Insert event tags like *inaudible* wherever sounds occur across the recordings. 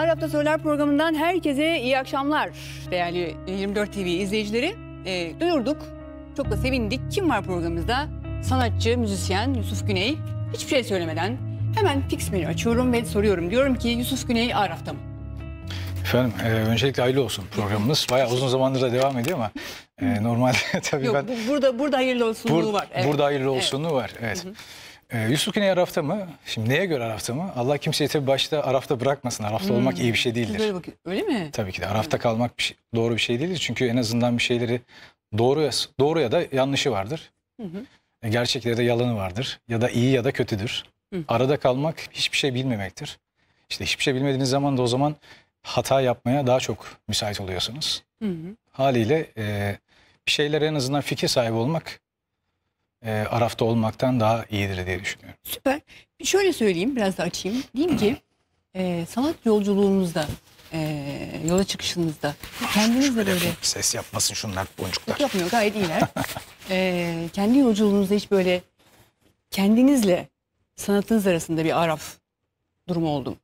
Ağır Hafta Sorular programından herkese iyi akşamlar değerli 24 TV izleyicileri. E, duyurduk, çok da sevindik. Kim var programımızda? Sanatçı, müzisyen Yusuf Güney. Hiçbir şey söylemeden hemen fix menü açıyorum ve soruyorum. Diyorum ki Yusuf Güney Ağır Hafta mı? Efendim e, öncelikle hayırlı olsun programımız. Bayağı uzun zamandır da devam ediyor ama e, normalde *laughs* tabii Yok ben bu- burada burada hayırlı olsunluğu bur- var. Evet. burada hayırlı olsunluğu var. Evet. E, Yusuf Güney Araf'ta mı? Şimdi neye göre Araf'ta mı? Allah kimseyi tabii başta Araf'ta bırakmasın. Araf'ta olmak iyi bir şey değildir. böyle Öyle mi? Tabii ki de Araf'ta kalmak bir şey- doğru bir şey değildir. Çünkü en azından bir şeyleri doğru ya, doğru ya da yanlışı vardır. Hı hı. E, Gerçekleri de yalanı vardır. Ya da iyi ya da kötüdür. Hı. Arada kalmak hiçbir şey bilmemektir. İşte hiçbir şey bilmediğiniz zaman da o zaman hata yapmaya daha çok müsait oluyorsunuz. Hı hı. Haliyle e, bir şeylere en azından fikir sahibi olmak e, Araf'ta olmaktan daha iyidir diye düşünüyorum. Süper. Şöyle söyleyeyim, biraz da açayım. Diyeyim ki e, sanat yolculuğunuzda, e, yola çıkışınızda kendinizle böyle Ses yapmasın şunlar boncuklar. Yok yapmıyor gayet iyiler. Ee, kendi yolculuğunuzda hiç böyle kendinizle sanatınız arasında bir araf durumu oldu mu?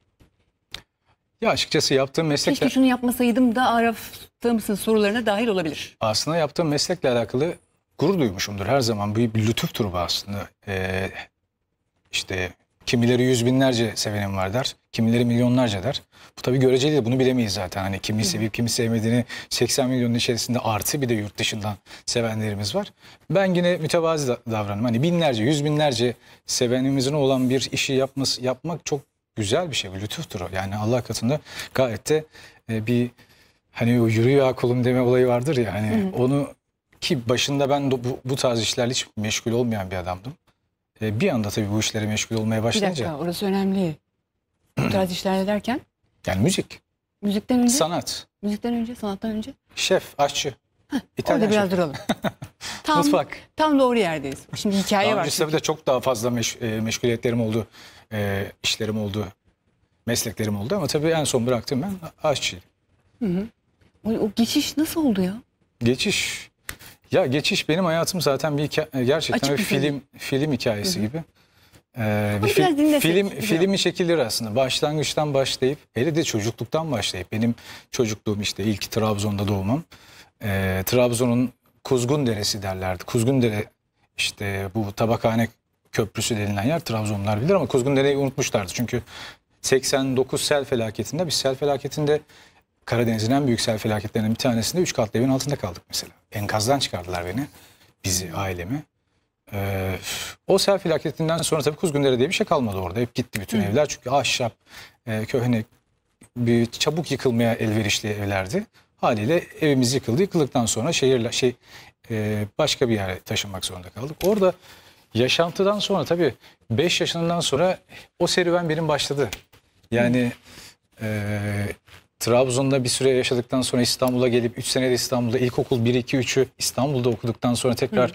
Ya açıkçası yaptığım meslekle... Keşke şunu yapmasaydım da arafta mısın sorularına dahil olabilir. Aslında yaptığım meslekle alakalı gurur duymuşumdur her zaman. Bu bir lütuftur bu aslında. Ee, işte kimileri yüz binlerce sevenim var der. Kimileri milyonlarca der. Bu tabii göreceli de bunu bilemeyiz zaten. Hani kimi sevip kimi sevmediğini 80 milyonun içerisinde artı bir de yurt dışından sevenlerimiz var. Ben yine mütevazi da- davranım. Hani binlerce, yüz binlerce sevenimizin olan bir işi yapması, yapmak çok güzel bir şey. Bu lütuftur o. Yani Allah katında gayet de e, bir hani o yürü ya kulum deme olayı vardır ya hani onu ki başında ben de bu, bu tarz işlerle hiç meşgul olmayan bir adamdım. E, bir anda tabii bu işlere meşgul olmaya Bir başlayınca dakika orası önemli. Bu *clears throat* tarz işler derken yani müzik, müzikten önce, sanat, müzikten önce, sanattan önce. şef, aşçı, Orada İtalyan biraz şef, duralım. *laughs* Tam, mutfak. tam doğru yerdeyiz. Şimdi hikaye Daha var. çünkü. de çok daha fazla meş, e, meşguliyetlerim oldu, e, işlerim oldu, mesleklerim oldu ama tabii en son bıraktım ben aşçıyım. O, o geçiş nasıl oldu ya? Geçiş. Ya geçiş benim hayatım zaten bir hikaye, gerçekten Açık bir film. film film hikayesi gibi. Ee, bir fil- film güzel. filmi şekilleri aslında. Başlangıçtan başlayıp hele de çocukluktan başlayıp benim çocukluğum işte ilk Trabzon'da doğmam. Ee, Trabzon'un Kuzgun Deresi derlerdi. Kuzgun Dere işte bu Tabakhane Köprüsü denilen yer Trabzonlular bilir ama Kuzgun Dere'yi unutmuşlardı. Çünkü 89 sel felaketinde biz sel felaketinde Karadeniz'in en büyük sel felaketlerinden bir tanesinde 3 katlı evin altında kaldık mesela. Enkazdan çıkardılar beni, bizi, ailemi. Ee, o sel felaketinden sonra tabii Kuzgundere diye bir şey kalmadı orada. Hep gitti bütün evler. Çünkü ahşap, e, köhne, bir çabuk yıkılmaya elverişli evlerdi. Haliyle evimiz yıkıldı. Yıkıldıktan sonra şehirle şey e, başka bir yere taşınmak zorunda kaldık. Orada yaşantıdan sonra tabii 5 yaşından sonra o serüven benim başladı. Yani e, Trabzon'da bir süre yaşadıktan sonra İstanbul'a gelip 3 senede İstanbul'da ilkokul 1 2 3'ü İstanbul'da okuduktan sonra tekrar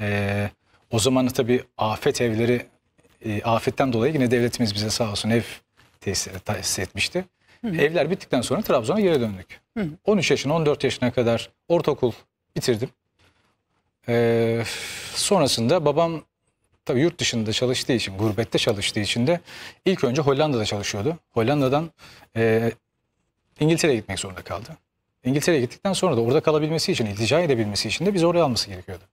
e, o zaman tabii afet evleri e, afetten dolayı yine devletimiz bize sağ olsun ev tesis, tesis etmişti. Evler bittikten sonra Trabzon'a geri döndük. 13 yaşına 14 yaşına kadar ortaokul bitirdim. Ee, sonrasında babam tabii yurt dışında çalıştığı için, gurbette çalıştığı için de ilk önce Hollanda'da çalışıyordu. Hollanda'dan e, İngiltere'ye gitmek zorunda kaldı. İngiltere'ye gittikten sonra da orada kalabilmesi için, iltica edebilmesi için de biz oraya alması gerekiyordu.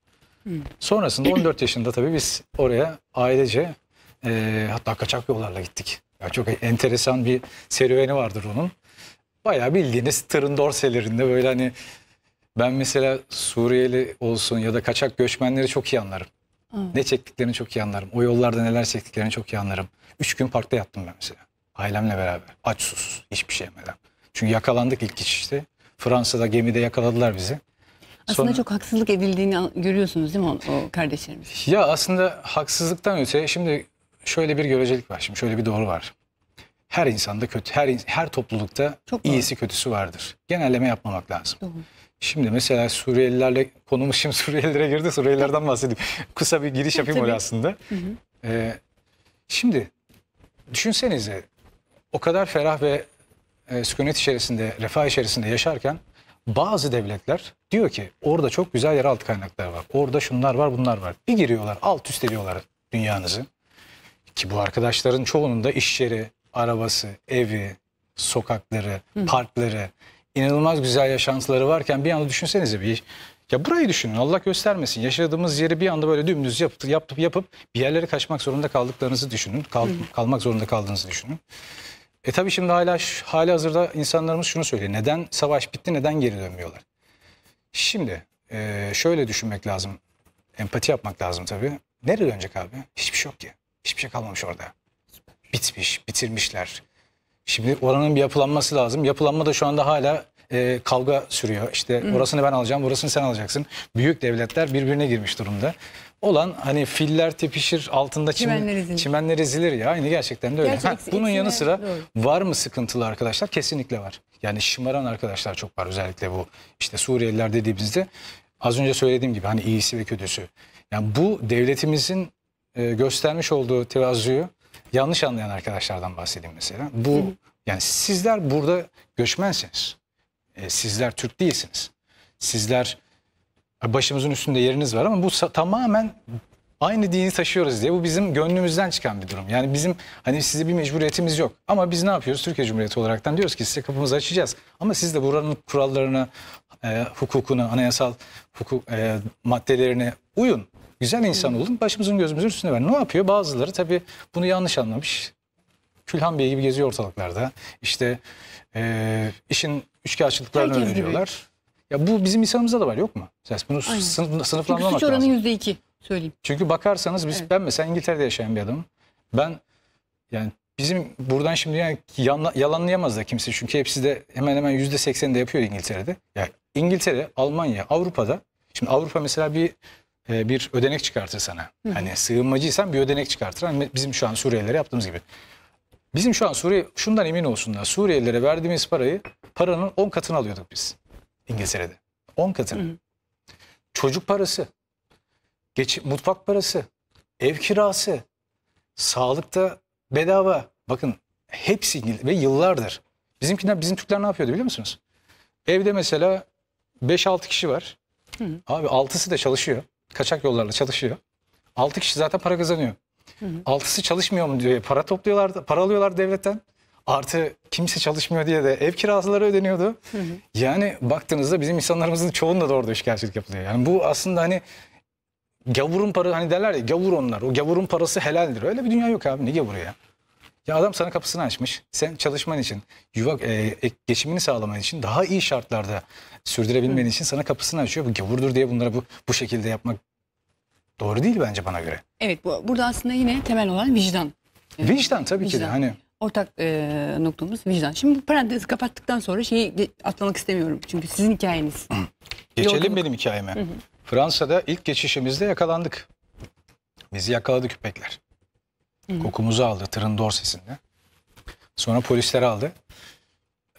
Sonrasında 14 yaşında tabii biz oraya ailece e, hatta kaçak yollarla gittik. Ya çok enteresan bir serüveni vardır onun. Bayağı bildiğiniz tırın dorselerinde böyle hani ben mesela Suriyeli olsun ya da kaçak göçmenleri çok iyi anlarım. Ne çektiklerini çok iyi anlarım. O yollarda neler çektiklerini çok iyi anlarım. Üç gün parkta yattım ben mesela. Ailemle beraber. Aç susuz. Hiçbir şey yemeden. Çünkü yakalandık ilk geçişte. Fransa'da gemide yakaladılar bizi. Aslında Sonra- çok haksızlık edildiğini görüyorsunuz değil mi o, o kardeşlerimiz? Ya aslında haksızlıktan öte şimdi şöyle bir görecelik var. Şimdi şöyle bir doğru var. Her insanda kötü, her her toplulukta Çok doğru. iyisi kötüsü vardır. Genelleme yapmamak lazım. Doğru. Şimdi mesela Suriyelilerle konumuz şimdi *laughs* Suriyelilere girdi. Suriyelilerden bahsedeyim. Kısa bir giriş yapayım oraya aslında. Ee, şimdi düşünsenize o kadar ferah ve e, sükunet içerisinde, refah içerisinde yaşarken bazı devletler diyor ki orada çok güzel yeraltı kaynaklar var. Orada şunlar var bunlar var. Bir giriyorlar alt üst ediyorlar dünyanızı. Ki bu arkadaşların çoğunun da iş yeri, arabası, evi, sokakları, parkları, inanılmaz güzel yaşantıları varken bir anda düşünsenize bir ya burayı düşünün Allah göstermesin. Yaşadığımız yeri bir anda böyle dümdüz yapıp yapıp, yapıp bir yerlere kaçmak zorunda kaldıklarınızı düşünün. Kal, kalmak zorunda kaldığınızı düşünün. E tabii şimdi hala hali hazırda insanlarımız şunu söylüyor. Neden savaş bitti, neden geri dönmüyorlar? Şimdi e, şöyle düşünmek lazım. Empati yapmak lazım tabii. Nereye dönecek abi? Hiçbir şey yok ki. Hiçbir şey kalmamış orada. Bitmiş, bitirmişler. Şimdi oranın bir yapılanması lazım. Yapılanma da şu anda hala e, kavga sürüyor. İşte orasını ben alacağım, burasını sen alacaksın. Büyük devletler birbirine girmiş durumda. Olan hani filler tepişir altında çim, Çimenler ezilir. çimenler ezilir ya. Aynı gerçekten de öyle. Gerçi Ha, bunun yanı sıra doğru. var mı sıkıntılı arkadaşlar? Kesinlikle var. Yani şımaran arkadaşlar çok var özellikle bu işte Suriyeliler dediğimizde az önce söylediğim gibi hani iyisi ve kötüsü. Yani bu devletimizin e, göstermiş olduğu tevazuyu yanlış anlayan arkadaşlardan bahsedeyim mesela. Bu yani sizler burada göçmensiniz. E, sizler Türk değilsiniz. Sizler başımızın üstünde yeriniz var ama bu tamamen aynı dini taşıyoruz diye bu bizim gönlümüzden çıkan bir durum. Yani bizim hani size bir mecburiyetimiz yok. Ama biz ne yapıyoruz Türkiye Cumhuriyeti olaraktan diyoruz ki size kapımızı açacağız. Ama siz de buranın kurallarına, e, hukukuna, anayasal hukuk e, maddelerine uyun. Güzel insan olun. Başımızın gözümüzün üstüne verin. Ne yapıyor? Bazıları tabii bunu yanlış anlamış. Külhan Bey gibi geziyor ortalıklarda. İşte e, işin üçkağıtçılıklarını öneriyorlar. Ya bu bizim insanımızda da var yok mu? Ses bunu sınıf, sınıflandırmak suç oranı lazım. yüzde iki söyleyeyim. Çünkü bakarsanız biz Evet. ben mesela İngiltere'de yaşayan bir adamım. Ben yani bizim buradan şimdi yani yanla- yalanlayamaz da kimse çünkü hepsi de hemen hemen yüzde seksen de yapıyor İngiltere'de. Ya İngiltere, Almanya, Avrupa'da şimdi Avrupa mesela bir e, bir ödenek çıkartır sana. Hani sığınmacıysan bir ödenek çıkartır. Hani bizim şu an Suriyelilere yaptığımız gibi. Bizim şu an Suriye şundan emin olsunlar. Suriyelilere verdiğimiz parayı paranın 10 katını alıyorduk biz İngiltere'de. 10 katını. Hı hı. Çocuk parası, geç, mutfak parası, ev kirası, sağlıkta bedava. Bakın hepsi İngil- ve yıllardır. Bizimkiler, bizim Türkler ne yapıyordu biliyor musunuz? Evde mesela 5-6 kişi var. Hı. Abi 6'sı da çalışıyor. Kaçak yollarla çalışıyor. 6 kişi zaten para kazanıyor. Altısı çalışmıyor mu diye para topluyorlar, para alıyorlar devletten. Artı kimse çalışmıyor diye de ev kiraları ödeniyordu. Yani baktığınızda bizim insanlarımızın çoğunda da orada işgalcilik yapılıyor. Yani bu aslında hani gavurun para hani derler ya gavur onlar. O gavurun parası helaldir. Öyle bir dünya yok abi. Ne gavuru ya? Ya adam sana kapısını açmış. Sen çalışman için, yuva e, geçimini sağlaman için, daha iyi şartlarda sürdürebilmen için sana kapısını açıyor. Bu gavurdur diye bunlara bu bu şekilde yapmak doğru değil bence bana göre. Evet bu, burada aslında yine temel olan vicdan. Evet. Vicdan tabii ki de Vicdan. hani Ortak e, noktamız vicdan. Şimdi bu parantezi kapattıktan sonra şeyi atlamak istemiyorum. Çünkü sizin hikayeniz. *clears throat* Geçelim Yolculuk. benim hikayeme. Fransa'da ilk geçişimizde yakalandık. Bizi yakaladı köpekler. Kokumuzu aldı tırın dorsesinde. Sonra polisler aldı.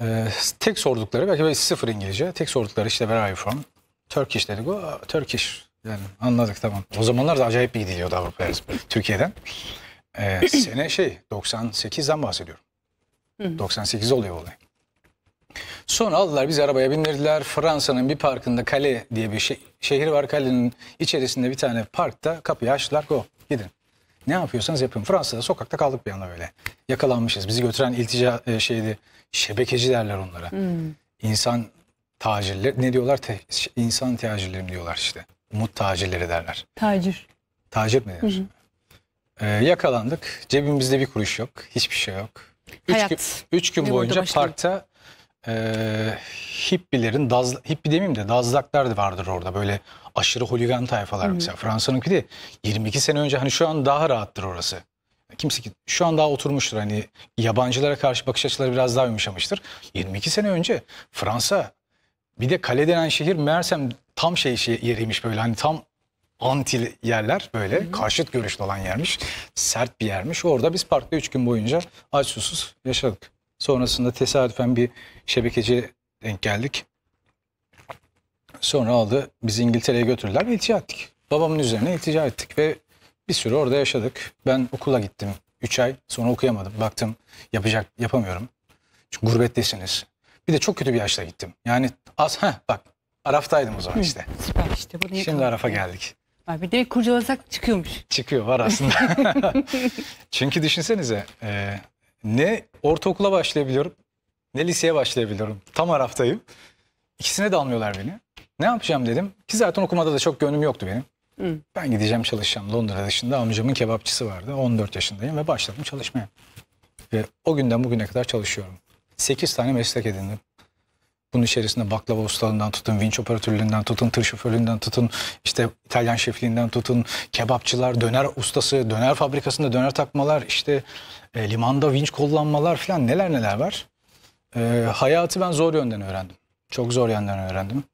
Ee, tek sordukları belki böyle sıfır İngilizce. Tek sordukları işte where are you from? Turkish dedik. O Turkish. Yani anladık tamam. O zamanlar da acayip bir gidiliyordu Avrupa'ya Türkiye'den. Ee, *clears throat* sene şey 98'den bahsediyorum. 98 oluyor olay. Sonra aldılar bizi arabaya bindirdiler. Fransa'nın bir parkında Kale diye bir şey, şehir var. Kalenin içerisinde bir tane parkta kapıyı açtılar. Go gidin. Ne yapıyorsanız yapın. Fransa'da sokakta kaldık bir anda böyle. Yakalanmışız. Bizi götüren iltica e, şeydi. Şebekeci derler onlara. İnsan tacirleri ne diyorlar? Te, insan tacirleri mi diyorlar işte. Umut tacirleri derler. Tacir. Tacir mi denir? Ee, yakalandık. Cebimizde bir kuruş yok. Hiçbir şey yok. Üç Hayat. gün, üç gün boyunca başlıyor. parkta e, hippilerin, daz, hippi demeyeyim de dazlaklar da vardır orada. Böyle aşırı holigan tayfalar mesela. Fransa'nınki de 22 sene önce hani şu an daha rahattır orası. Kimse ki şu an daha oturmuştur hani yabancılara karşı bakış açıları biraz daha yumuşamıştır. 22 sene önce Fransa bir de kale denen şehir meğersem tam şey, şey yeriymiş böyle hani tam anti yerler böyle karşıt görüşlü olan yermiş. Sert bir yermiş. Orada biz parkta 3 gün boyunca aç susuz yaşadık. Sonrasında tesadüfen bir şebekeci denk geldik. Sonra aldı bizi İngiltere'ye götürdüler ve iltica ettik. Babamın üzerine iltica ettik ve bir süre orada yaşadık. Ben okula gittim 3 ay sonra okuyamadım. Baktım yapacak yapamıyorum. Çünkü gurbettesiniz. Bir de çok kötü bir yaşta gittim. Yani az heh bak Araf'taydım o zaman işte. Süper işte. Bunu Şimdi. Araf'a geldik. Abi demek kurcalasak çıkıyormuş. Çıkıyor var aslında. *laughs* Çünkü düşünsenize e, ne ortaokula başlayabiliyorum ne liseye başlayabiliyorum. Tam araftayım. İkisine de almıyorlar beni. Ne yapacağım dedim. Ki zaten okumada da çok gönlüm yoktu benim. Hı. Ben gideceğim çalışacağım Londra dışında. Amcamın kebapçısı vardı. 14 yaşındayım ve başladım çalışmaya. Ve o günden bugüne kadar çalışıyorum. 8 tane meslek edindim. Bunun içerisinde baklava ustalığından tutun, vinç operatörlüğünden tutun, tır şoförlüğünden tutun, işte İtalyan şefliğinden tutun, kebapçılar, döner ustası, döner fabrikasında döner takmalar, işte e, limanda vinç kullanmalar falan neler neler var. E, hayatı ben zor yönden öğrendim. Çok zor yönden öğrendim.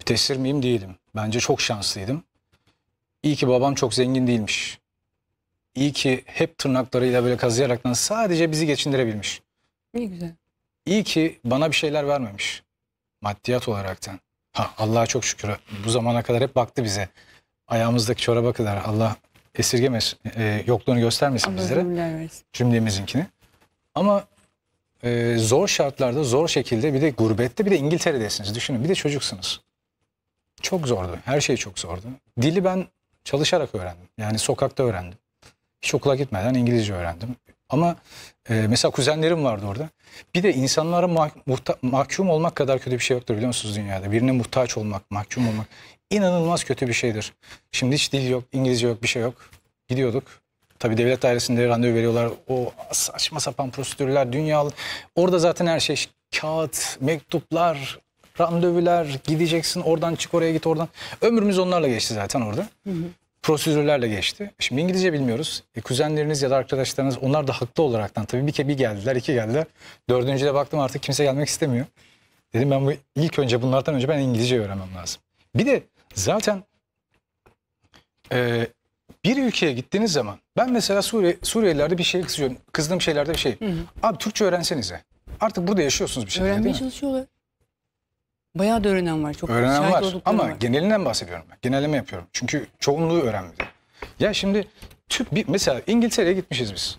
Mütesir miyim değilim. Bence çok şanslıydım. İyi ki babam çok zengin değilmiş. İyi ki hep tırnaklarıyla böyle kazıyaraktan sadece bizi geçindirebilmiş. Ne güzel. İyi ki bana bir şeyler vermemiş. Maddiyat olaraktan. Ha Allah'a çok şükür. Bu zamana kadar hep baktı bize. Ayağımızdaki çoraba kadar. Allah esirgemesin. e, yokluğunu göstermesin Allah bizlere. Cümlemizinkini. Ama e, zor şartlarda, zor şekilde bir de gurbette bir de İngiltere'desiniz. Düşünün bir de çocuksunuz. Çok zordu. Her şey çok zordu. Dili ben çalışarak öğrendim. Yani sokakta öğrendim. Hiç okula gitmeden İngilizce öğrendim. Ama e, mesela kuzenlerim vardı orada. Bir de insanlara mah- mahkum olmak kadar kötü bir şey yoktur biliyor musunuz dünyada? Birine muhtaç olmak, mahkum olmak inanılmaz kötü bir şeydir. Şimdi hiç dil yok, İngilizce yok, bir şey yok. Gidiyorduk. Tabii devlet dairesinde randevu veriyorlar. O saçma sapan prosedürler, dünyalı. Orada zaten her şey kağıt, mektuplar, randevular, gideceksin oradan çık oraya git oradan. Ömrümüz onlarla geçti zaten orada. Prosedürlerle geçti. Şimdi İngilizce bilmiyoruz. E, kuzenleriniz ya da arkadaşlarınız onlar da haklı olaraktan tabii bir ke bir geldiler, iki geldiler. Dördüncüde baktım artık kimse gelmek istemiyor. Dedim ben bu ilk önce bunlardan önce ben İngilizce öğrenmem lazım. Bir de zaten e, bir ülkeye gittiğiniz zaman ben mesela Suriye, Suriyelilerde bir şey kızıyorum. Kızdığım şeylerde bir şey. Abi Türkçe öğrensenize. Artık burada yaşıyorsunuz bir şekilde Öğrenmeye çalışıyorlar. Bayağı da öğrenen var. Çok Öğrenen var ama var. genelinden bahsediyorum ben. Genelleme yapıyorum. Çünkü çoğunluğu öğrenmedi. Ya şimdi Türk bir, mesela İngiltere'ye gitmişiz biz.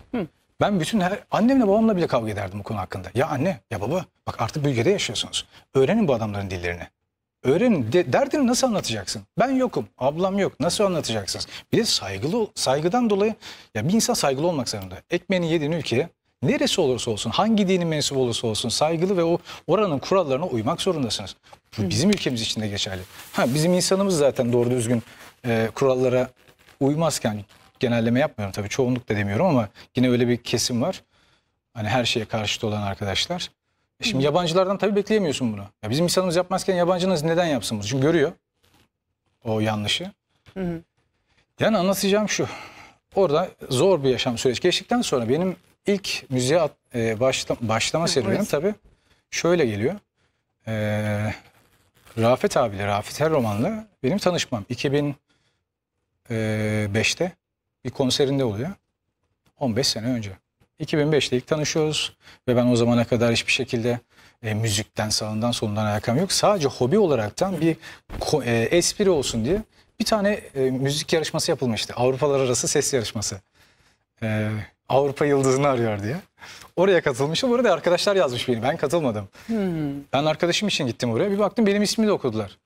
Ben bütün her annemle babamla bile kavga ederdim bu konu hakkında. Ya anne ya baba bak artık bu ülkede yaşıyorsunuz. Öğrenin bu adamların dillerini. Öğrenin. De, derdini nasıl anlatacaksın? Ben yokum. Ablam yok. Nasıl anlatacaksınız? Bir de saygılı saygıdan dolayı ya bir insan saygılı olmak zorunda. Ekmeğini yediğin ülkeye neresi olursa olsun, hangi dinin mensubu olursa olsun saygılı ve o oranın kurallarına uymak zorundasınız. Bu bizim ülkemiz için de geçerli. Ha bizim insanımız zaten doğru düzgün e, kurallara uymazken genelleme yapmıyorum tabii çoğunluk da demiyorum ama yine öyle bir kesim var. Hani her şeye karşıt olan arkadaşlar. E Şimdi yabancılardan tabii bekleyemiyorsun bunu. Ya bizim insanımız yapmazken yabancınız neden yapsın bunu? Çünkü görüyor o yanlışı. Hı hı. Yani anlatacağım şu. Orada zor bir yaşam süreci geçtikten sonra benim ilk müziğe at- e, başla- başlama serüvenim tabii şöyle geliyor. E, Rafet abiyle, Rafet Erroman'la benim tanışmam 2005'te bir konserinde oluyor. 15 sene önce. 2005'te ilk tanışıyoruz ve ben o zamana kadar hiçbir şekilde e, müzikten sağından solundan alakam yok. Sadece hobi olaraktan bir e, espri olsun diye bir tane e, müzik yarışması yapılmıştı. Avrupalar arası ses yarışması. E, Avrupa Yıldızını arıyor diye. Oraya katılmışım. Orada arkadaşlar yazmış beni. Ben katılmadım. Hmm. Ben arkadaşım için gittim oraya. Bir baktım benim ismimi de okudular.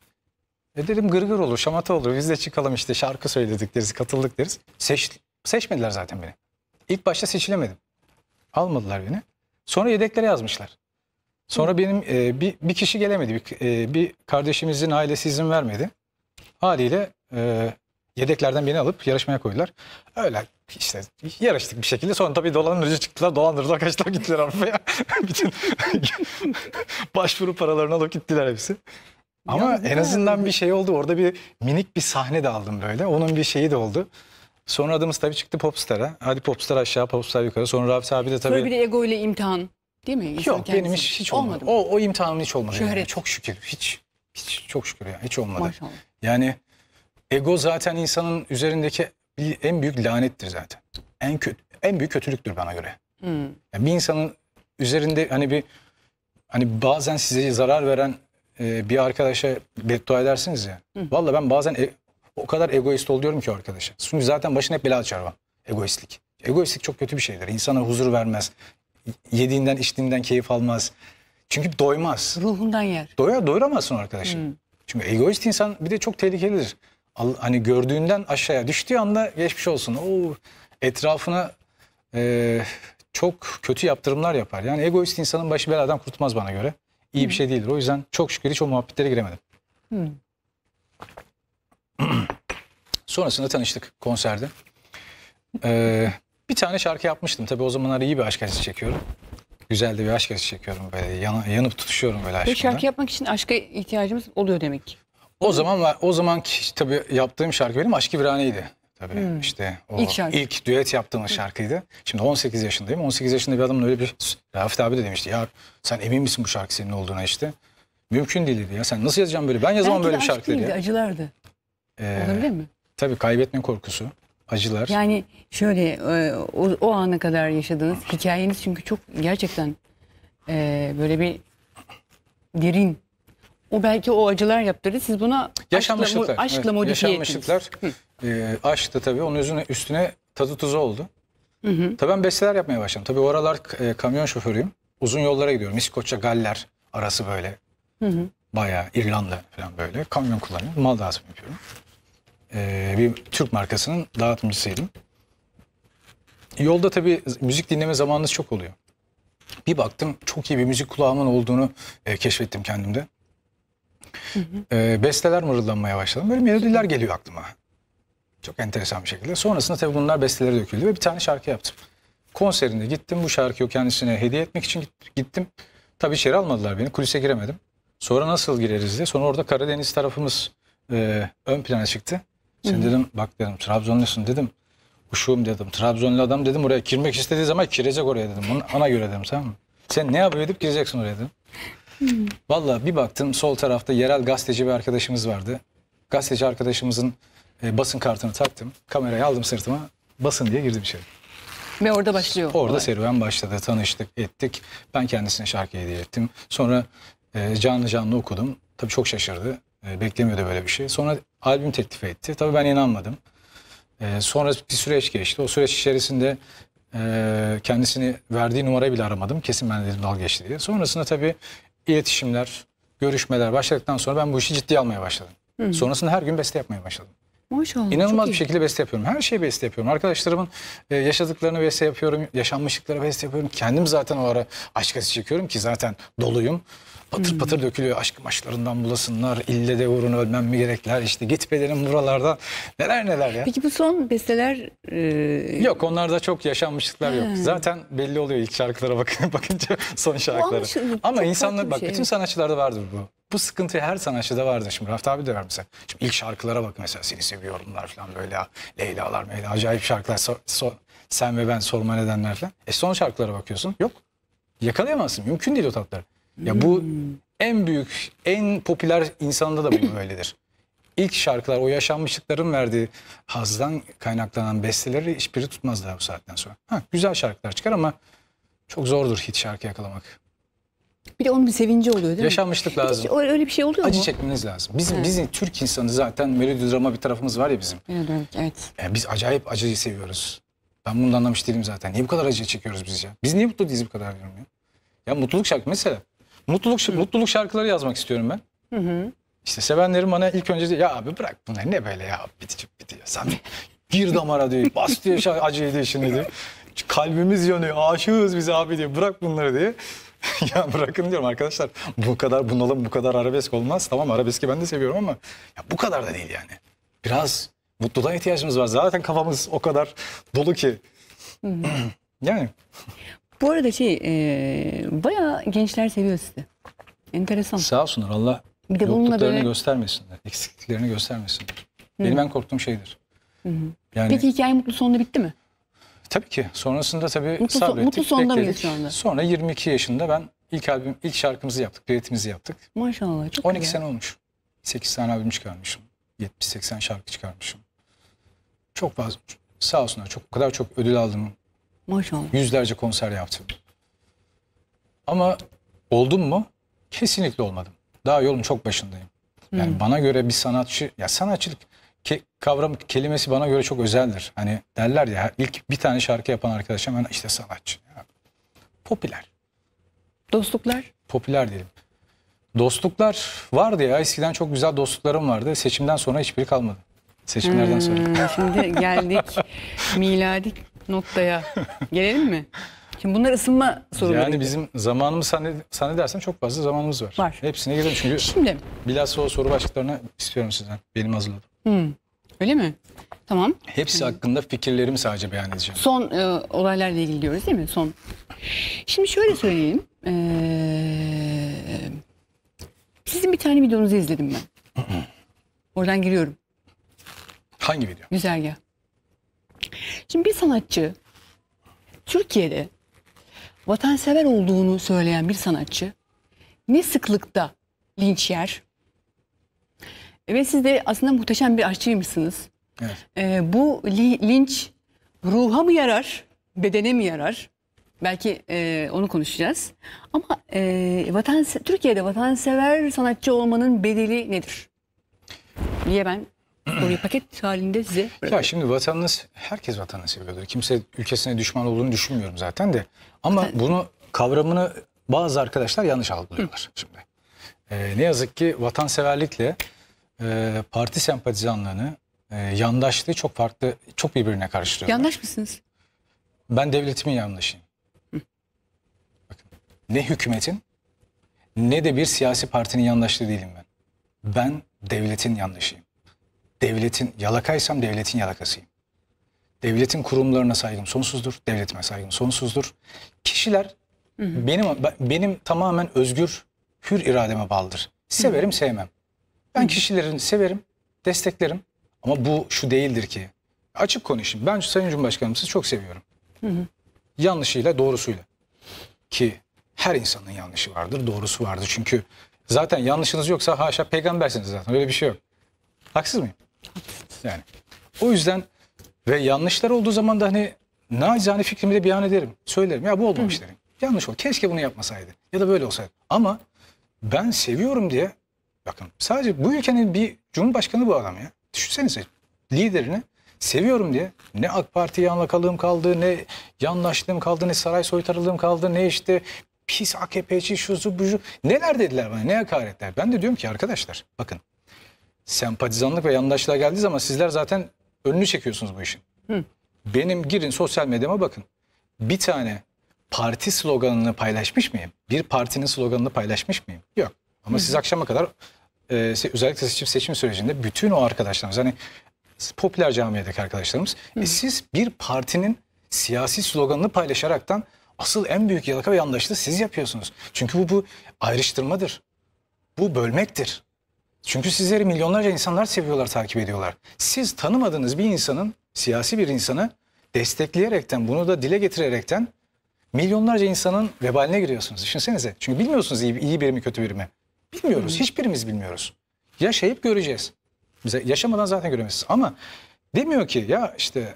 E dedim gırgır olur, şamata olur. Biz de çıkalım işte şarkı söyledik deriz, katıldık deriz. Seç, seçmediler zaten beni. İlk başta seçilemedim. Almadılar beni. Sonra yedeklere yazmışlar. Sonra benim e, bir, bir kişi gelemedi. Bir, e, bir kardeşimizin ailesi izin vermedi. Haliyle e, yedeklerden beni alıp yarışmaya koydular. Öyle işte yarıştık bir şekilde. Sonra tabii dolandırıcı çıktılar. Dolandırdılar kaçtılar gittiler Avrupa'ya. *laughs* Bütün *laughs* başvuru paralarını alıp gittiler hepsi. Ama Ya, en azından bir şey oldu. Orada bir minik bir sahne de aldım böyle. Onun bir şeyi de oldu. Sonra adımız tabii çıktı Popstar'a. Hadi Popstar aşağı, Popstar yukarı. Sonra Rafet abi de tabii... Sonra bir de ego ile imtihan. Değil mi? İnsan Yok benim hiç, hiç olmadı. mı? O, o imtihanım hiç olmadı. yani. Şöhret. Çok şükür. Hiç, hiç çok şükür ya. Hiç olmadı. Maşallah. Yani ego zaten insanın üzerindeki en büyük lanettir zaten. En kötü, en büyük kötülüktür bana göre. Hmm. Yani bir insanın üzerinde hani bir hani bazen size zarar veren e, bir arkadaşa beddua edersiniz ya. Vallahi ben bazen e- o kadar egoist oluyorum ki arkadaşa. Çünkü zaten başına hep bela açar o egoistlik. Egoistlik çok kötü bir şeydir. İnsana huzur vermez. Yediğinden içtiğinden keyif almaz. Çünkü doymaz. Ruhundan yer. Doya, doyuramazsın o arkadaşı. Çünkü egoist insan bir de çok tehlikelidir. Hani gördüğünden aşağıya düştüğü anda geçmiş olsun. Oo, etrafına e, çok kötü yaptırımlar yapar. Yani egoist insanın başı beladan kurtulmaz bana göre. İyi bir şey değildir. O yüzden çok şükür hiç o muhabbetlere giremedim. Hı. Sonrasında tanıştık konserde. Ee, bir tane şarkı yapmıştım. Tabii o zamanlar iyi bir aşk acısı çekiyorum. Güzel de bir aşk acısı çekiyorum böyle. Yana- yanıp tutuşuyorum böyle aşkımda. şarkı yapmak için aşka ihtiyacımız oluyor demek ki. O zaman var- o zaman tabii yaptığım şarkı benim Aşk Viraneydi. Tabii işte o Hmm. İlk şarkı. ilk düet yaptığımız şarkıydı. Şimdi 18 yaşındayım. 18 yaşında bir adamın öyle bir Rafet abi de demişti. Ya sen emin misin bu şarkı senin olduğuna işte? Mümkün değil dedi ya. Sen nasıl yazacaksın böyle? Ben yazamam Belki böyle bir şarkı dedi ya. acılardı. Ee, Olabilir mi? tabii kaybetme korkusu, acılar. Yani şöyle e, o, o ana kadar yaşadığınız hikayeniz çünkü çok gerçekten e, böyle bir derin. O belki o acılar yaptırdı. Siz buna Yaşanmışlıklar. aşkla, aşkla evet, modifiye Yaşanmışlıklar. ettiniz. E, aşk da tabii onun üstüne, üstüne tadı tuzu oldu. Tabii ben besteler yapmaya başladım. Tabii o aralar e, kamyon şoförüyüm. Uzun yollara gidiyorum. İskoçya, Galler arası böyle. Bayağı İrlanda falan böyle. Kamyon kullanıyorum. Mal dağıtımı yapıyorum. E, bir Türk markasının dağıtımcısıydım. Yolda tabii müzik dinleme zamanınız çok oluyor. Bir baktım çok iyi bir müzik kulağımın olduğunu e, keşfettim kendimde. E, besteler mırıldanmaya başladım. Böyle melodiler geliyor aklıma. Çok enteresan bir şekilde. Sonrasında tabii bunlar bestelere döküldü ve bir tane şarkı yaptım. Konserinde gittim bu şarkıyı kendisine hediye etmek için git- gittim. Tabii içeri almadılar beni. Kulise giremedim. Sonra nasıl gireriz diye. Sonra orada Karadeniz tarafımız e, ön plana çıktı. Sen dedim bak dedim Trabzonlusun dedim. Uşuğum dedim. Trabzonlu adam dedim oraya girmek istediği zaman girecek oraya dedim. Ona, ona göre dedim tamam mı? Sen ne yapıyor edip gireceksin oraya dedim. Vallahi bir baktım sol tarafta yerel gazeteci bir arkadaşımız vardı. Gazeteci arkadaşımızın e, basın kartını taktım. Kamerayı aldım sırtıma. Basın diye girdim içeri. Ve orada başlıyor. Orada olay. serüven başladı. Tanıştık, ettik. Ben kendisine şarkı hediye ettim. Sonra e, canlı canlı okudum. Tabii çok şaşırdı. E, beklemiyordu böyle bir şey. Sonra albüm teklif etti. Tabii ben inanmadım. E, sonra bir süreç geçti. O süreç içerisinde e, kendisini verdiği numarayı bile aramadım. Kesin ben dedim dalga geçti diye. Sonrasında tabii iletişimler, görüşmeler başladıktan sonra ben bu işi ciddiye almaya başladım. Sonrasında her gün beste yapmaya başladım. Maşallah. İnanılmaz bir iyi. şekilde beste yapıyorum. Her şeyi beste yapıyorum. Arkadaşlarımın e, yaşadıklarını beste yapıyorum. Yaşanmışlıkları beste yapıyorum. Kendim zaten o ara aşk acısı çekiyorum ki zaten doluyum. Patır patır dökülüyor aşk maçlarından bulasınlar. İlle de uğruna ölmem mi gerekler. İşte git bedenim buralarda. Neler neler ya. Peki bu son besteler e, Yok onlarda çok yaşanmışlıklar yok. Zaten belli oluyor ilk şarkılara bakın, *laughs* bakınca son şarkılara. Ama insanlar bak şey, bütün sanatçılarda vardır bu. Bu sıkıntı her sanatçıda vardır. Şimdi Raft abi de var mesela. Şimdi ilk şarkılara bak mesela seni seviyorumlar falan böyle ya. Leyla'lar Meyla acayip şarkılar. So- so- sen ve ben sorma nedenler falan. E son şarkılara bakıyorsun. Yok. Yakalayamazsın. Mümkün değil o tatları. Ya bu en büyük, en popüler insanda da bu böyledir. *clears throat* İlk şarkılar o yaşanmışlıkların verdiği hazdan kaynaklanan besteleri hiçbiri tutmaz daha bu saatten sonra. Ha, güzel şarkılar çıkar ama çok zordur hit şarkı yakalamak. bir de onun bir sevinci oluyor değil mi? Yaşanmışlık lazım. Hiç öyle bir şey oluyor Acı mu? çekmeniz lazım. Bizim bizim Türk insanı zaten melodi drama bir tarafımız var ya bizim. Evet, evet, evet. Yani biz acayip acıyı seviyoruz. Ben bunu da anlamış değilim zaten. Niye bu kadar acı çekiyoruz biz ya? Biz niye mutlu değiliz bu kadar diyorum ya? Ya mutluluk şarkı mesela. Mutluluk mutluluk şarkıları yazmak istiyorum ben. İşte sevenlerim bana ilk önce diyor, ya abi bırak bunları ne böyle ya bitecek bitiyor. Sen *laughs* gir damara diyor bas diyor acıyı diyor şimdi diyor. Kalbimiz yanıyor aşığız biz abi diyor bırak bunları diye. *laughs* ya bırakın diyorum arkadaşlar bu kadar bunalım bu kadar arabesk olmaz. Tamam arabeski ben de seviyorum ama ya bu kadar da değil yani. Biraz mutluluğa ihtiyacımız var. Zaten kafamız o kadar dolu ki. *clears throat* yani Bu arada şey e, bayağı gençler seviyor sizi. Enteresan. sağ olsunlar Allah Bir de yokluklarını böyle- göstermesinler. Eksikliklerini göstermesinler. Benim en korktuğum şeydir. Yani Peki hikaye mutlu sonunda bitti mi? Tabii ki. Sonrasında tabii Mutlu sabrettik, mutlu sonda mıyız şu anda? Sonra 22 yaşında ben ilk albüm, ilk şarkımızı yaptık, düetimizi yaptık. Maşallah çok 12 güzel. sene olmuş. 8 tane albüm çıkarmışım. 70-80 şarkı çıkarmışım. Çok fazla. Sağ olsunlar. Çok, o kadar çok ödül aldım. Maşallah. Yüzlerce konser yaptım. Ama oldum mu? Kesinlikle olmadım. Daha yolun çok başındayım. Yani bana göre bir sanatçı, ya sanatçılık ke- kavram kelimesi bana göre çok özeldir. Hani derler ya ilk bir tane şarkı yapan arkadaş hemen işte sanatçı. Ya, popüler. Dostluklar? Popüler diyelim. Dostluklar vardı ya eskiden çok güzel dostluklarım vardı. Seçimden sonra hiçbiri kalmadı. Seçimlerden sonra. Hmm, şimdi geldik *laughs* miladik noktaya. Gelelim mi? Şimdi bunlar ısınma soruları. Yani bizim zamanımız zanned- zannedersem çok fazla zamanımız var. Var. Hepsine girelim çünkü Şimdi bilhassa o soru başlıklarını istiyorum sizden. Benim hazırladım. hmm, öyle mi? Tamam. Hepsi hakkında fikirlerimi sadece beyan edeceğim. Son e, olaylarla ilgili diyoruz değil mi? Son. Şimdi şöyle söyleyeyim. Ee, sizin bir tane videonuzu izledim ben. Oradan giriyorum. Hangi video? Güzergah. Şimdi bir sanatçı Türkiye'de vatansever olduğunu söyleyen bir sanatçı ne sıklıkta linç yer ve siz de aslında muhteşem bir aşçıymışsınız. Evet. Ee, bu li- linç ruha mı yarar, bedene mi yarar? Belki e, onu konuşacağız. Ama e, vatan Türkiye'de vatansever sanatçı olmanın bedeli nedir? Diye ben soruyu paket halinde size Ya şimdi vatanını, herkes vatanını seviyordur. Kimse ülkesine düşman olduğunu düşünmüyorum zaten de. Ama bunu kavramını bazı arkadaşlar yanlış algılıyorlar şimdi. Ee, ne yazık ki vatanseverlikle e, parti sempatizanlığını, e, yandaşlığı çok farklı, çok birbirine karıştırıyorlar. Yandaş mısınız? Ben devletimin yandaşıyım. Bakın, ne hükümetin ne de bir siyasi partinin yandaşlığı değilim ben. Ben devletin yandaşıyım. Devletin yalakaysam devletin yalakasıyım. Devletin kurumlarına saygım sonsuzdur, devletime saygım sonsuzdur. Kişiler benim benim tamamen özgür, hür irademe bağlıdır. Severim, sevmem. Ben kişilerini severim, desteklerim. Ama bu şu değildir ki. Açık konuşayım. Ben Sayın Cumhurbaşkanımızı çok seviyorum. Yanlışıyla, doğrusuyla. Ki her insanın yanlışı vardır, doğrusu vardır. Çünkü zaten yanlışınız yoksa haşa peygambersiniz zaten. Öyle bir şey yok. Haksız mıyım? Yani. O yüzden ve yanlışlar olduğu zaman da hani nacizane fikrimi de beyan ederim. Söylerim. Ya bu olmamış derim. Yanlış ol. Keşke bunu yapmasaydı. Ya da böyle olsaydı. Ama ben seviyorum diye bakın sadece bu ülkenin bir cumhurbaşkanı bu adam ya. Düşünsenize liderini seviyorum diye ne AK Parti'ye yanlakalığım kaldı ne yandaşlığım kaldı ne saray soytarılığım kaldı ne işte pis AKP'ci şuzu bucu neler dediler bana ne hakaretler. Ben de diyorum ki arkadaşlar bakın sempatizanlık ve yandaşlığa geldiği zaman sizler zaten önünü çekiyorsunuz bu işin. Benim girin sosyal medyama bakın. Bir tane parti sloganını paylaşmış mıyım? Bir partinin sloganını paylaşmış mıyım? Yok. Ama siz akşama kadar e, özellikle seçim, seçim sürecinde bütün o arkadaşlarımız hani popüler camiadaki arkadaşlarımız e, siz bir partinin siyasi sloganını paylaşaraktan asıl en büyük yalaka ve yandaşlığı siz yapıyorsunuz. Çünkü bu, bu ayrıştırmadır. Bu bölmektir. Çünkü sizleri milyonlarca insanlar seviyorlar, takip ediyorlar. Siz tanımadığınız bir insanın, siyasi bir insanı destekleyerekten, bunu da dile getirerekten milyonlarca insanın vebaline giriyorsunuz. Düşünsenize. Çünkü bilmiyorsunuz iyi, iyi biri mi kötü biri mi. Bilmiyoruz. Hiçbirimiz bilmiyoruz. Yaşayıp göreceğiz. Bize yaşamadan zaten göremeyiz. Ama demiyor ki ya işte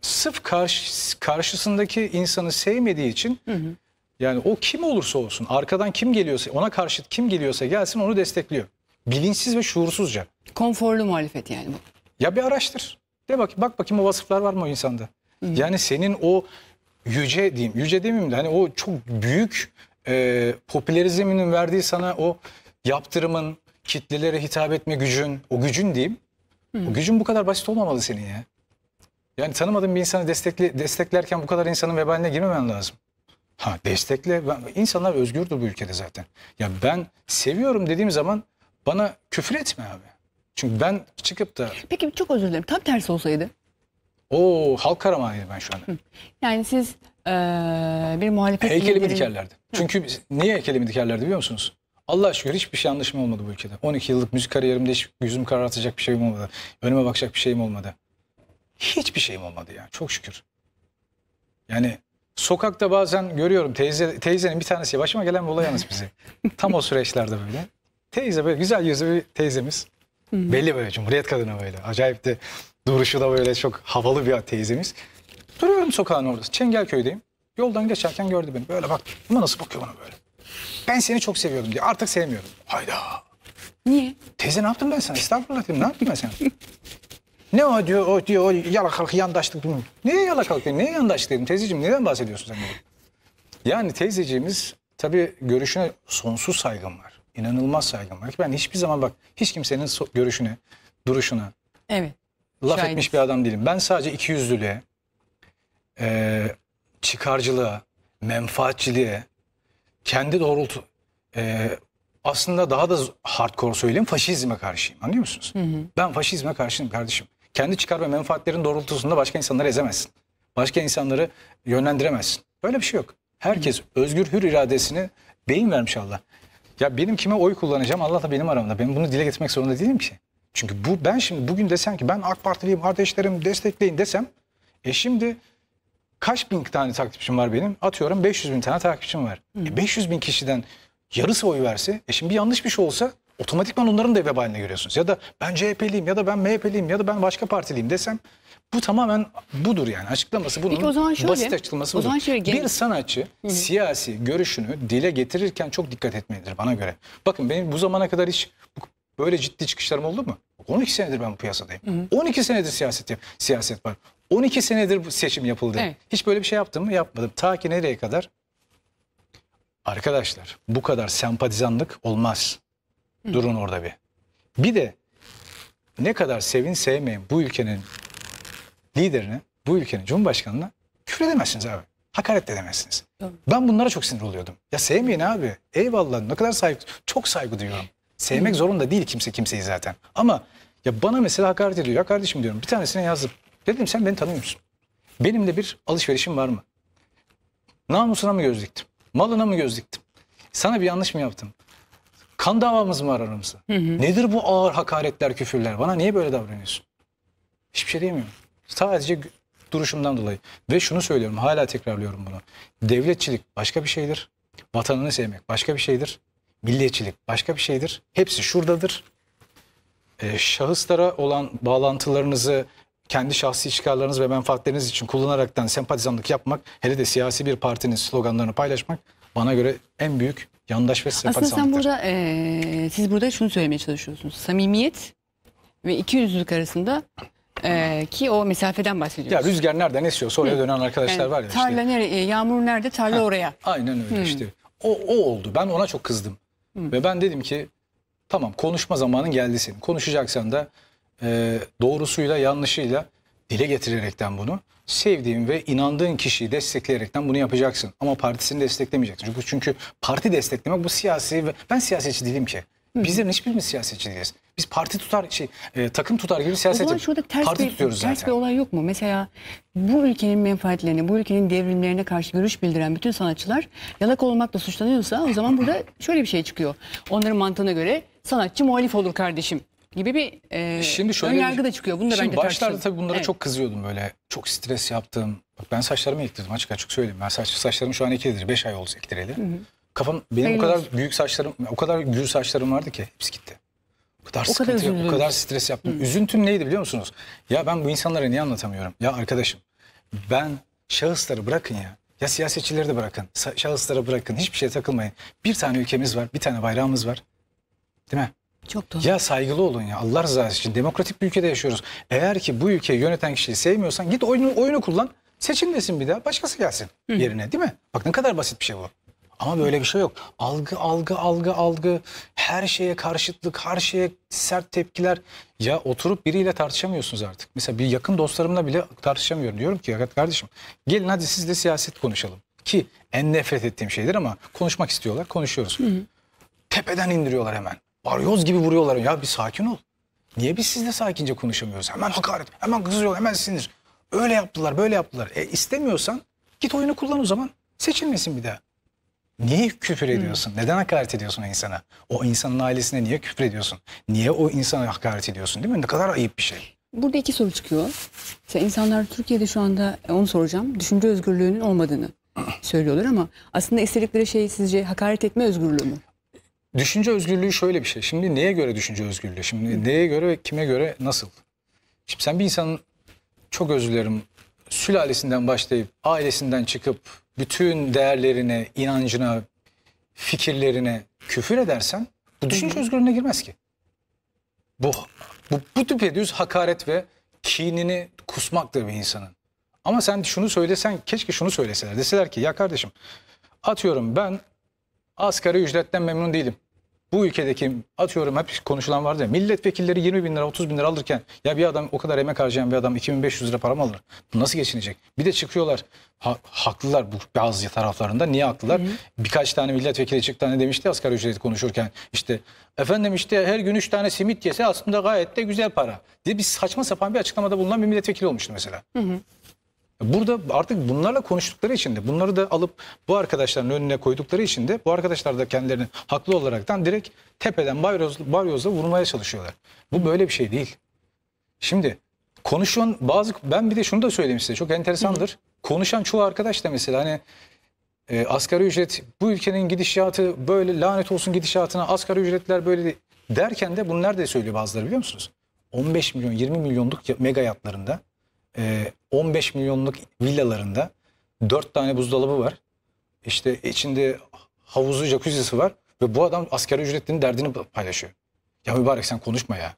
sırf karşı, karşısındaki insanı sevmediği için yani o kim olursa olsun arkadan kim geliyorsa ona karşıt kim geliyorsa gelsin onu destekliyor. Bilinçsiz ve şuursuzca. Konforlu muhalefet yani bu. Ya bir araştır. De bak, bak bakayım o vasıflar var mı o insanda? Yani senin o yüce diyeyim, yüce demeyeyim de hani o çok büyük e, popülerizminin verdiği sana o yaptırımın, kitlelere hitap etme gücün, o gücün diyeyim. O gücün bu kadar basit olmamalı senin ya. Yani tanımadığın bir insanı destekle, desteklerken bu kadar insanın vebaline girmemen lazım. Ha destekle. Ben, insanlar özgürdür bu ülkede zaten. Ya ben seviyorum dediğim zaman bana küfür etme abi. Çünkü ben çıkıp da Peki çok özür dilerim. Tam tersi olsaydı. o halk karamanıydı ben şu anda. Yani siz eee, bir muhalefet Heykelimi lideri- dikerlerdi. Çünkü biz- niye heykelimi dikerlerdi biliyor musunuz? Allah şükür hiçbir şey yanlışım olmadı bu ülkede. 12 yıllık müzik kariyerimde hiç yüzümü karartacak bir şeyim olmadı. Önüme bakacak bir şeyim olmadı. Hiçbir şeyim olmadı ya. Çok şükür. Yani sokakta bazen görüyorum teyze teyzenin bir tanesi başıma gelen bir olay yalnız bize. Tam o *laughs* süreçlerde böyle. Teyze böyle güzel yüzlü bir teyzemiz. Belli böyle cumhuriyet kadını böyle. Acayip de duruşu da böyle çok havalı bir teyzemiz. Duruyorum sokağın orada. Çengelköy'deyim. Yoldan geçerken gördü beni. Böyle bak. Ama nasıl bakıyor bana böyle. Ben seni çok seviyorum diye. Artık sevmiyorum. Hayda. Niye? Teyze ne yaptım ben sana? Estağfurullah dedim. Ne yaptım ben sana? ne o diyor, o diyor, o yalakalık, yandaşlık. Neye yalakalık dedim, neye yandaşlık dedim. Teyzeciğim neden bahsediyorsun sen böyle? Yani teyzeciğimiz tabii görüşüne sonsuz saygım var. İnanılmaz saygım var. Ben hiçbir zaman bak hiç kimsenin so- görüşüne, duruşuna Evet. laf Şahidiz. etmiş bir adam değilim. Ben sadece ikiyüzlülüğe, eee çıkarcılığa, menfaatçiliğe, kendi doğrultu e, aslında daha da hardcore söyleyeyim faşizme karşıyım. Anlıyor musunuz? Ben faşizme karşıyım kardeşim. Kendi çıkar ve menfaatlerin doğrultusunda başka insanları ezemezsin. Başka insanları yönlendiremezsin. Böyle bir şey yok. Herkes özgür hür iradesini beyin vermiş Allah. Ya benim kime oy kullanacağım Allah da benim aramda. Ben bunu dile getirmek zorunda değilim ki. Çünkü bu ben şimdi bugün desem ki ben AK Partiliyim kardeşlerim destekleyin desem e şimdi kaç bin tane takipçim var benim? Atıyorum 500 bin tane takipçim var. E 500 bin kişiden yarısı oy verse, e şimdi bir yanlış bir şey olsa otomatikman onların da vebaline görüyorsunuz. Ya da ben CHP'liyim ya da ben MHP'liyim ya da ben başka partiliyim desem bu tamamen budur yani açıklaması bunun Peki o zaman şöyle, basit açıklaması o budur. zaman şöyle gen- bir sanatçı siyasi görüşünü dile getirirken çok dikkat etmelidir bana göre. Bakın benim bu zamana kadar hiç bu- böyle ciddi çıkışlarım oldu mu? 12 senedir ben bu piyasadayım. 12 senedir siyaset yap- siyaset var. 12 senedir bu seçim yapıldı. Evet. Hiç böyle bir şey yaptım mı? Yapmadım. Ta ki nereye kadar? Arkadaşlar bu kadar sempatizanlık olmaz. Durun orada bir. Bir de ne kadar sevin sevmeyin bu ülkenin liderine, bu ülkenin cumhurbaşkanına küfür edemezsiniz abi. Hakaret de edemezsiniz. Doğru. Ben bunlara çok sinir oluyordum. Ya sevmeyin abi. Eyvallah ne kadar saygı, çok saygı duyuyorum. Sevmek zorunda değil kimse kimseyi zaten. Ama ya bana mesela hakaret ediyor. Ya kardeşim diyorum bir tanesine yazdım. Dedim sen beni tanıyor musun? Benimle bir alışverişim var mı? Namusuna mı göz diktim? Malına mı göz diktim? Sana bir yanlış mı yaptım? Kan davamız mı var aramızda? Nedir bu ağır hakaretler, küfürler? Bana niye böyle davranıyorsun? Hiçbir şey diyemiyorum. Sadece duruşumdan dolayı. Ve şunu söylüyorum, hala tekrarlıyorum bunu. Devletçilik başka bir şeydir. Vatanını sevmek başka bir şeydir. Milliyetçilik başka bir şeydir. Hepsi şuradadır. Ee, şahıslara olan bağlantılarınızı kendi şahsi çıkarlarınız ve menfaatleriniz için kullanaraktan sempatizanlık yapmak, hele de siyasi bir partinin sloganlarını paylaşmak bana göre en büyük yandaş ve Aslında sempatizanlıktır. sen burada eee, siz burada şunu söylemeye çalışıyorsunuz. Samimiyet ve ikiyüzlülük arasında eee, ki o mesafeden Ya bahsediyoruz. rüzgar nereden esiyorsa oraya dönen arkadaşlar Yani var ya işte. tarla nereye, yağmur nerede, tarla oraya. Aynen öyle işte. O, o oldu. Ben ona çok kızdım. Ve ben dedim ki tamam konuşma zamanın geldi senin. Konuşacaksan da e, doğrusuyla yanlışıyla dile getirerekten bunu sevdiğin ve inandığın kişiyi destekleyerekten bunu yapacaksın. Ama partisini desteklemeyeceksin. Çünkü, çünkü parti desteklemek bu siyasi ve ben siyasetçi değilim ki. Bizlerin hiçbirimiz siyasetçi değiliz. Biz parti tutar şey e, takım tutar gibi siyaset zaman yap- şurada ters parti bir, tutuyoruz ters zaten. bir olay yok mu? Mesela bu ülkenin menfaatlerine, bu ülkenin devrimlerine karşı görüş bildiren bütün sanatçılar yalak olmakla suçlanıyorsa o zaman burada şöyle bir şey çıkıyor. Onların mantığına göre sanatçı muhalif olur kardeşim gibi bir e, Şimdi şöyle ön bir- yargı da çıkıyor. Bunu da Şimdi bence başlarda tabii bunlara Evet. çok kızıyordum böyle. Çok stres yaptım. Bak ben saçlarımı ektirdim açık açık söyleyeyim. Ben saç, saçlarım şu an ekilidir. 5 ay oldu ektireli. Kafam benim Hayırlı o kadar olsun. büyük saçlarım, o kadar gür saçlarım vardı ki hepsi gitti. O kadar O kadar sıkıntı, o üzüldünüz. kadar stres yaptım. Üzüntüm neydi biliyor musunuz? Ya ben bu insanlara niye anlatamıyorum? Ya arkadaşım ben şahısları bırakın ya. Ya siyasetçileri de bırakın. Şahısları bırakın. Hiçbir şeye takılmayın. Bir tane ülkemiz var. Bir tane bayrağımız var. Değil mi? Çok doğru. Ya saygılı olun ya Allah rızası için. Demokratik bir ülkede yaşıyoruz. Eğer ki bu ülkeyi yöneten kişiyi sevmiyorsan git oyunu, oyunu kullan. Seçilmesin bir daha başkası gelsin yerine değil mi? Bak ne kadar basit bir şey bu. Ama böyle bir şey yok. Algı, algı, algı, algı. Her şeye karşıtlık, her şeye sert tepkiler. Ya oturup biriyle tartışamıyorsunuz artık. Mesela bir yakın dostlarımla bile tartışamıyorum. Diyorum ki ya kardeşim gelin hadi siz de siyaset konuşalım. Ki en nefret ettiğim şeydir ama konuşmak istiyorlar. Konuşuyoruz tepeden indiriyorlar hemen. Baryoz gibi vuruyorlar. Ya bir sakin ol. Niye biz sizle sakince konuşamıyoruz? Hemen hakaret, hemen kızıyor, hemen sinir. Öyle yaptılar, böyle yaptılar. E istemiyorsan git oyunu kullan o zaman. Seçilmesin bir daha. Niye küfür ediyorsun? Neden hakaret ediyorsun o insana? O insanın ailesine niye küfür ediyorsun? Niye o insana hakaret ediyorsun değil mi? Ne kadar ayıp bir şey. Burada iki soru çıkıyor. Mesela insanlar Türkiye'de şu anda e, onu soracağım. Düşünce özgürlüğünün olmadığını *clears throat* söylüyorlar ama aslında istedikleri şey sizce hakaret etme özgürlüğü mü? Düşünce özgürlüğü şöyle bir şey. Şimdi neye göre düşünce özgürlüğü? Şimdi neye göre ve kime göre nasıl? Şimdi sen bir insanın çok özür dilerim sülalesinden başlayıp ailesinden çıkıp bütün değerlerine, inancına, fikirlerine küfür edersen bu düşünce özgürlüğüne girmez ki. Bu bu, bu düpedüz hakaret ve kinini kusmaktır bir insanın. Ama sen şunu söylesen keşke şunu söyleseler. Deseler ki ya kardeşim atıyorum ben asgari ücretten memnun değilim. Bu ülkedeki atıyorum hep konuşulan vardı ya milletvekilleri 20 bin lira 30 bin lira alırken ya bir adam o kadar emek harcayan bir adam 2500 lira para mı alır? Bu nasıl geçinecek? Bir de çıkıyorlar ha- haklılar bu bazı taraflarında. Niye haklılar? Birkaç tane milletvekili çıktı hani demişti asgari ücreti konuşurken işte efendim işte her gün 3 tane simit yese aslında gayet de güzel para diye bir saçma sapan bir açıklamada bulunan bir milletvekili olmuştu mesela. Burada artık bunlarla konuştukları için de bunları da alıp bu arkadaşların önüne koydukları için de bu arkadaşlar da kendilerini haklı olaraktan direkt tepeden balyoz, balyozla vurmaya çalışıyorlar. Bu böyle bir şey değil. Şimdi konuşan bazı ben bir de şunu da söyleyeyim size çok enteresandır. Konuşan çoğu arkadaş da mesela hani e, asgari ücret bu ülkenin gidişatı böyle lanet olsun gidişatına asgari ücretler böyle de- derken de bunlar da söylüyor bazıları biliyor musunuz? 15 milyon 20 milyonluk mega yatlarında e, 15 milyonluk villalarında 4 tane buzdolabı var. İşte içinde havuzu jacuzzi'si var ve bu adam asgari ücretlinin derdini paylaşıyor. Ya mübarek sen konuşma ya.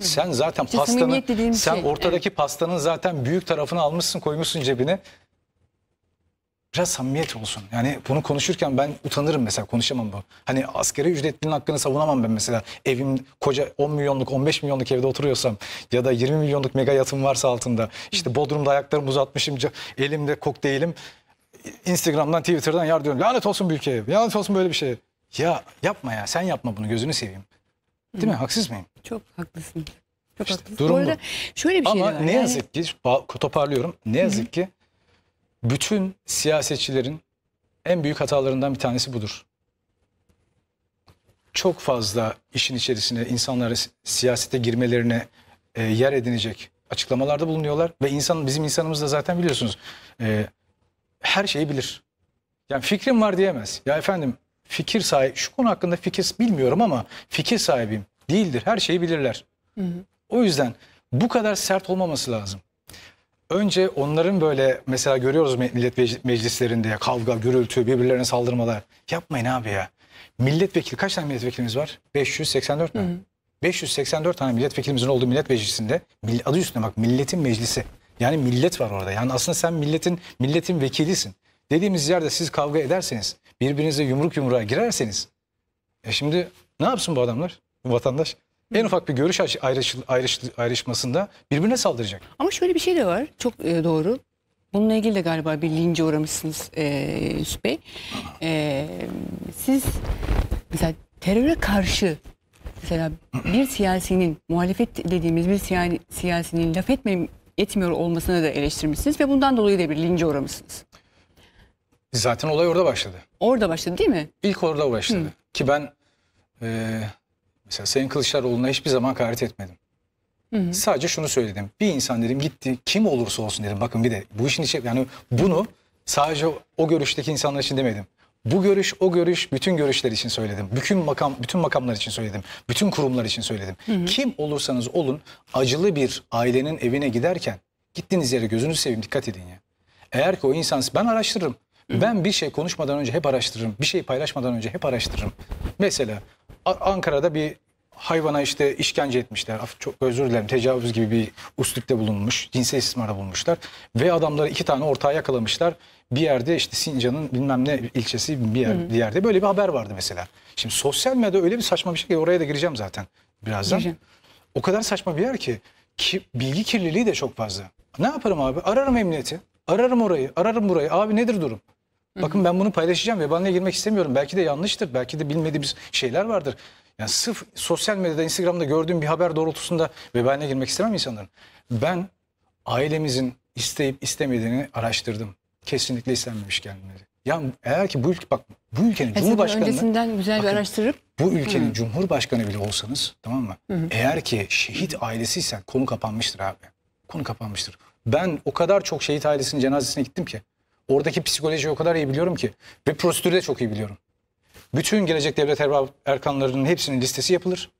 Sen zaten İşte pastanın sen şey, ortadaki pastanın zaten büyük tarafını almışsın koymuşsun cebine. Biraz samimiyet olsun. Yani bunu konuşurken ben utanırım mesela konuşamam bu. Hani asgari ücretlinin hakkını savunamam ben mesela. Evim koca 10 milyonluk 15 milyonluk evde oturuyorsam ya da 20 milyonluk mega yatım varsa altında. işte Bodrum'da ayaklarımı uzatmışım elimde kokteylim. Instagram'dan Twitter'dan yar diyorum. Lanet olsun bu ülkeye. Lanet olsun böyle bir şey. Ya yapma ya sen yapma bunu gözünü seveyim. Değil mi? Haksız mıyım? Çok haklısın. Çok İşte haklısın. durum Bu arada şöyle bir şey Ama var. ne yani- yazık ki toparlıyorum. Ne yazık ki bütün siyasetçilerin en büyük hatalarından bir tanesi budur. Çok fazla işin içerisine insanları si- siyasete girmelerine e, yer edinecek açıklamalarda bulunuyorlar ve insan bizim insanımız da zaten biliyorsunuz e, her şeyi bilir. Yani fikrim var diyemez. Ya efendim fikir sahibi şu konu hakkında fikir bilmiyorum ama fikir sahibiyim. Değildir. Her şeyi bilirler. O yüzden bu kadar sert olmaması lazım. Önce onların böyle mesela görüyoruz millet mec- meclislerinde ya kavga, gürültü, birbirlerine saldırmalar. Yapmayın abi ya. Milletvekili kaç tane milletvekilimiz var? 584 mü? 584 tane milletvekilimizin olduğu millet meclisinde adı üstüne bak milletin meclisi. Yani millet var orada. Yani aslında sen milletin milletin vekilisin. Dediğimiz yerde siz kavga ederseniz, birbirinize yumruk yumruğa girerseniz e şimdi ne yapsın bu adamlar? Bu vatandaş? En ufak bir görüş ayrış, ayrış, ayrış, ayrışmasında birbirine saldıracak. Ama şöyle bir şey de var. Çok e, doğru. Bununla ilgili de galiba bir lince uğramışsınız e, Yusuf Bey. E, siz mesela teröre karşı mesela bir siyasinin muhalefet dediğimiz bir siya- siyasinin laf etme, etmiyor olmasını da eleştirmişsiniz ve bundan dolayı da bir lince uğramışsınız. Zaten olay orada başladı. Orada başladı değil mi? İlk orada başladı. Ki ben e, mesela Sayın Kılıçdaroğlu'na hiçbir zaman hakaret etmedim. Sadece şunu söyledim. Bir insan dedim gitti kim olursa olsun dedim. Bakın bir de bu işin içi yani bunu sadece o görüşteki insanlar için demedim. Bu görüş, o görüş, bütün görüşler için söyledim. Bütün makam, bütün makamlar için söyledim. Bütün kurumlar için söyledim. Kim olursanız olun, acılı bir ailenin evine giderken gittiğiniz yere gözünüzü seveyim dikkat edin ya. Eğer ki o insan ben araştırırım. Ben bir şey konuşmadan önce hep araştırırım. Bir şey paylaşmadan önce hep araştırırım. Mesela Ankara'da bir hayvana işte işkence etmişler. Çok özür dilerim. Tecavüz gibi bir uslupte bulunmuş. Cinsel istismarda bulmuşlar. Ve adamları iki tane ortağı yakalamışlar. Bir yerde işte Sincan'ın bilmem ne ilçesi bir, yer, bir yerde böyle bir haber vardı mesela. Şimdi sosyal medyada öyle bir saçma bir şey ki oraya da gireceğim zaten birazdan. Gireceğim. O kadar saçma bir yer ki, ki bilgi kirliliği de çok fazla. Ne yaparım abi? Ararım emniyeti. Ararım orayı, ararım burayı. Abi nedir durum? Bakın ben bunu paylaşacağım. Vebaline girmek istemiyorum. Belki de yanlıştır. Belki de bilmediğimiz şeyler vardır. Yani sırf sosyal medyada, Instagram'da gördüğüm bir haber doğrultusunda vebaline girmek istemem insanların. Ben ailemizin isteyip istemediğini araştırdım. Kesinlikle istenmemiş gelmeleri. Ya eğer ki bu ülke bak bu ülkenin bunu Cumhurbaşkanı öncesinden güzel bir Bakın, araştırıp bu ülkenin cumhurbaşkanı bile olsanız tamam mı? Eğer ki şehit ailesiysen konu kapanmıştır abi. Konu kapanmıştır. Ben o kadar çok şehit ailesinin cenazesine gittim ki. Oradaki psikolojiyi o kadar iyi biliyorum ki. Ve prosedürü de çok iyi biliyorum. Bütün gelecek devlet erkanlarının hepsinin listesi yapılır.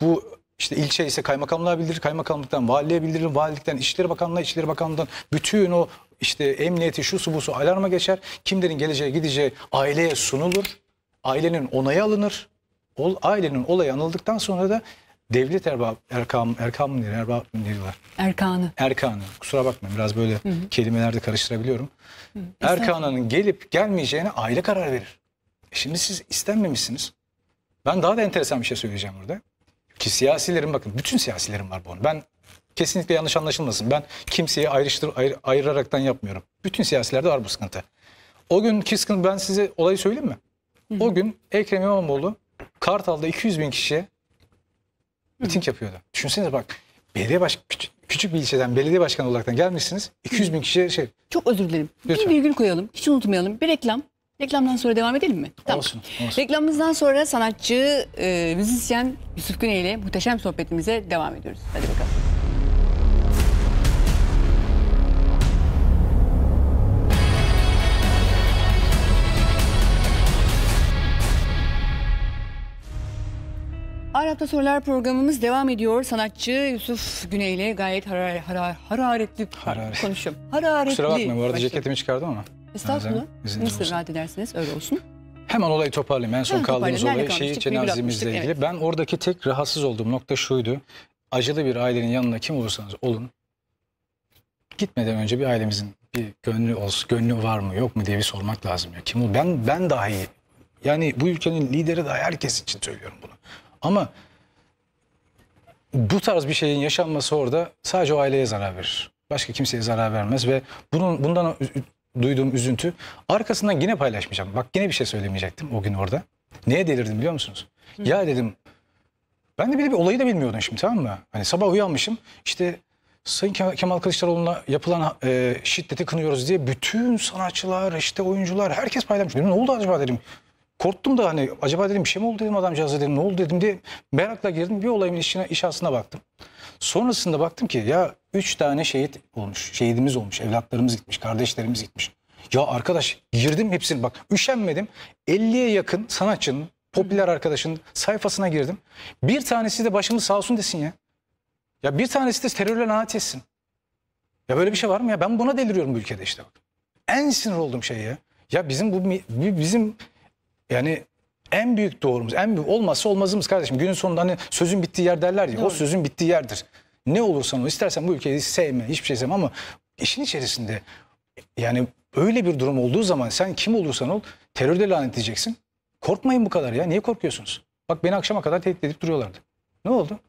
Bu işte ilçe ise kaymakamlığa bildirir, kaymakamlıktan valiliğe bildirir, valilikten İçişleri Bakanlığı'na, İçişleri Bakanlığı'ndan bütün o işte emniyeti, şu su bu su alarma geçer. Kimlerin geleceği gideceği aileye sunulur. Ailenin onayı alınır. Ailenin olayı anıldıktan sonra da devlet erbab, erkam, erkam mı diyor, erbab mı diyorlar? Erkan'ı. Erkanı. Kusura bakmayın biraz böyle kelimelerde karıştırabiliyorum. Erkanı'nın gelip gelmeyeceğine aile karar verir. E Şimdi siz istenmemişsiniz. Ben daha da enteresan bir şey söyleyeceğim burada. Ki siyasilerin bakın bütün siyasilerin var bu onu. Ben kesinlikle yanlış anlaşılmasın. Ben kimseyi ayrıştır, ayır, ayıraraktan yapmıyorum. Bütün siyasilerde var bu sıkıntı. O günkü sıkıntı ben size olayı söyleyeyim mi? O gün Ekrem İmamoğlu Kartal'da 200 bin kişiye miting yapıyordu. Düşünsenize bak belediye baş, küçük, küçük bir ilçeden belediye başkanı olaraktan gelmişsiniz. 200 bin kişiye şey Çok özür dilerim. Lütfen. Bir virgül koyalım. Hiç unutmayalım. Bir reklam. Reklamdan sonra devam edelim mi? Olsun, olsun. Reklamımızdan sonra sanatçı, e, müzisyen Yusuf Güney ile muhteşem sohbetimize devam ediyoruz. Hadi bakalım. Arap'ta Sorular programımız devam ediyor. Sanatçı Yusuf Güney ile gayet harar, harar, hararetli Hararet. konuşuyorum. Hararetli. kusura bakmayın bu arada başladım. ceketimi çıkardım ama. Estağfurullah. Nasıl rahat edersiniz öyle olsun. Hemen olayı toparlayayım. En son Hemen kaldığımız olay? Virgül cenazemizle ilgili. Ben oradaki tek rahatsız olduğum nokta şuydu. Acılı bir ailenin yanına kim olursanız olun. Gitmeden önce bir ailemizin bir gönlü olsun, gönlü var mı yok mu diye bir sormak lazım ya. Kim ol? Ben ben dahi yani bu ülkenin lideri dahi herkes için söylüyorum bunu. Ama bu tarz bir şeyin yaşanması orada sadece o aileye zarar verir. Başka kimseye zarar vermez ve bunun bundan duyduğum üzüntü arkasından yine paylaşmayacağım. Bak yine bir şey söylemeyecektim o gün orada. Neye delirdim biliyor musunuz? Ya dedim ben de bir de bir olayı da bilmiyordum şimdi tamam mı? Hani sabah uyanmışım işte Sayın Ke- Kemal Kılıçdaroğlu'na yapılan e, şiddeti kınıyoruz diye bütün sanatçılar işte oyuncular herkes paylaşmış. Dedim ne oldu acaba dedim. Korktum da hani acaba dedim bir şey mi oldu dedim adamcağıza dedim ne oldu dedim diye merakla girdim bir olayın işine, iş aslına baktım. Sonrasında baktım ki ya üç tane şehit olmuş, şehidimiz olmuş, evlatlarımız gitmiş, kardeşlerimiz gitmiş. Ya arkadaş girdim hepsini bak üşenmedim 50'ye yakın sanatçının, popüler arkadaşın sayfasına girdim. Bir tanesi de başımız sağ olsun desin ya. Ya bir tanesi de terörle lanet etsin. Ya böyle bir şey var mı ya? Ben buna deliriyorum bu ülkede işte bak. En sinir olduğum şey ya. Ya bizim bu bizim yani en büyük doğrumuz, en büyük olmazsa olmazımız kardeşim. Günün sonunda hani sözün bittiği yer derler ya. O Doğru. sözün bittiği yerdir. Ne olursan ol, istersen bu ülkeyi sevme, hiçbir şey sevme ama işin içerisinde yani öyle bir durum olduğu zaman sen kim olursan ol terörde lanetleyeceksin. Korkmayın bu kadar ya. Niye korkuyorsunuz? Bak beni akşama kadar tehdit edip duruyorlardı. Ne oldu?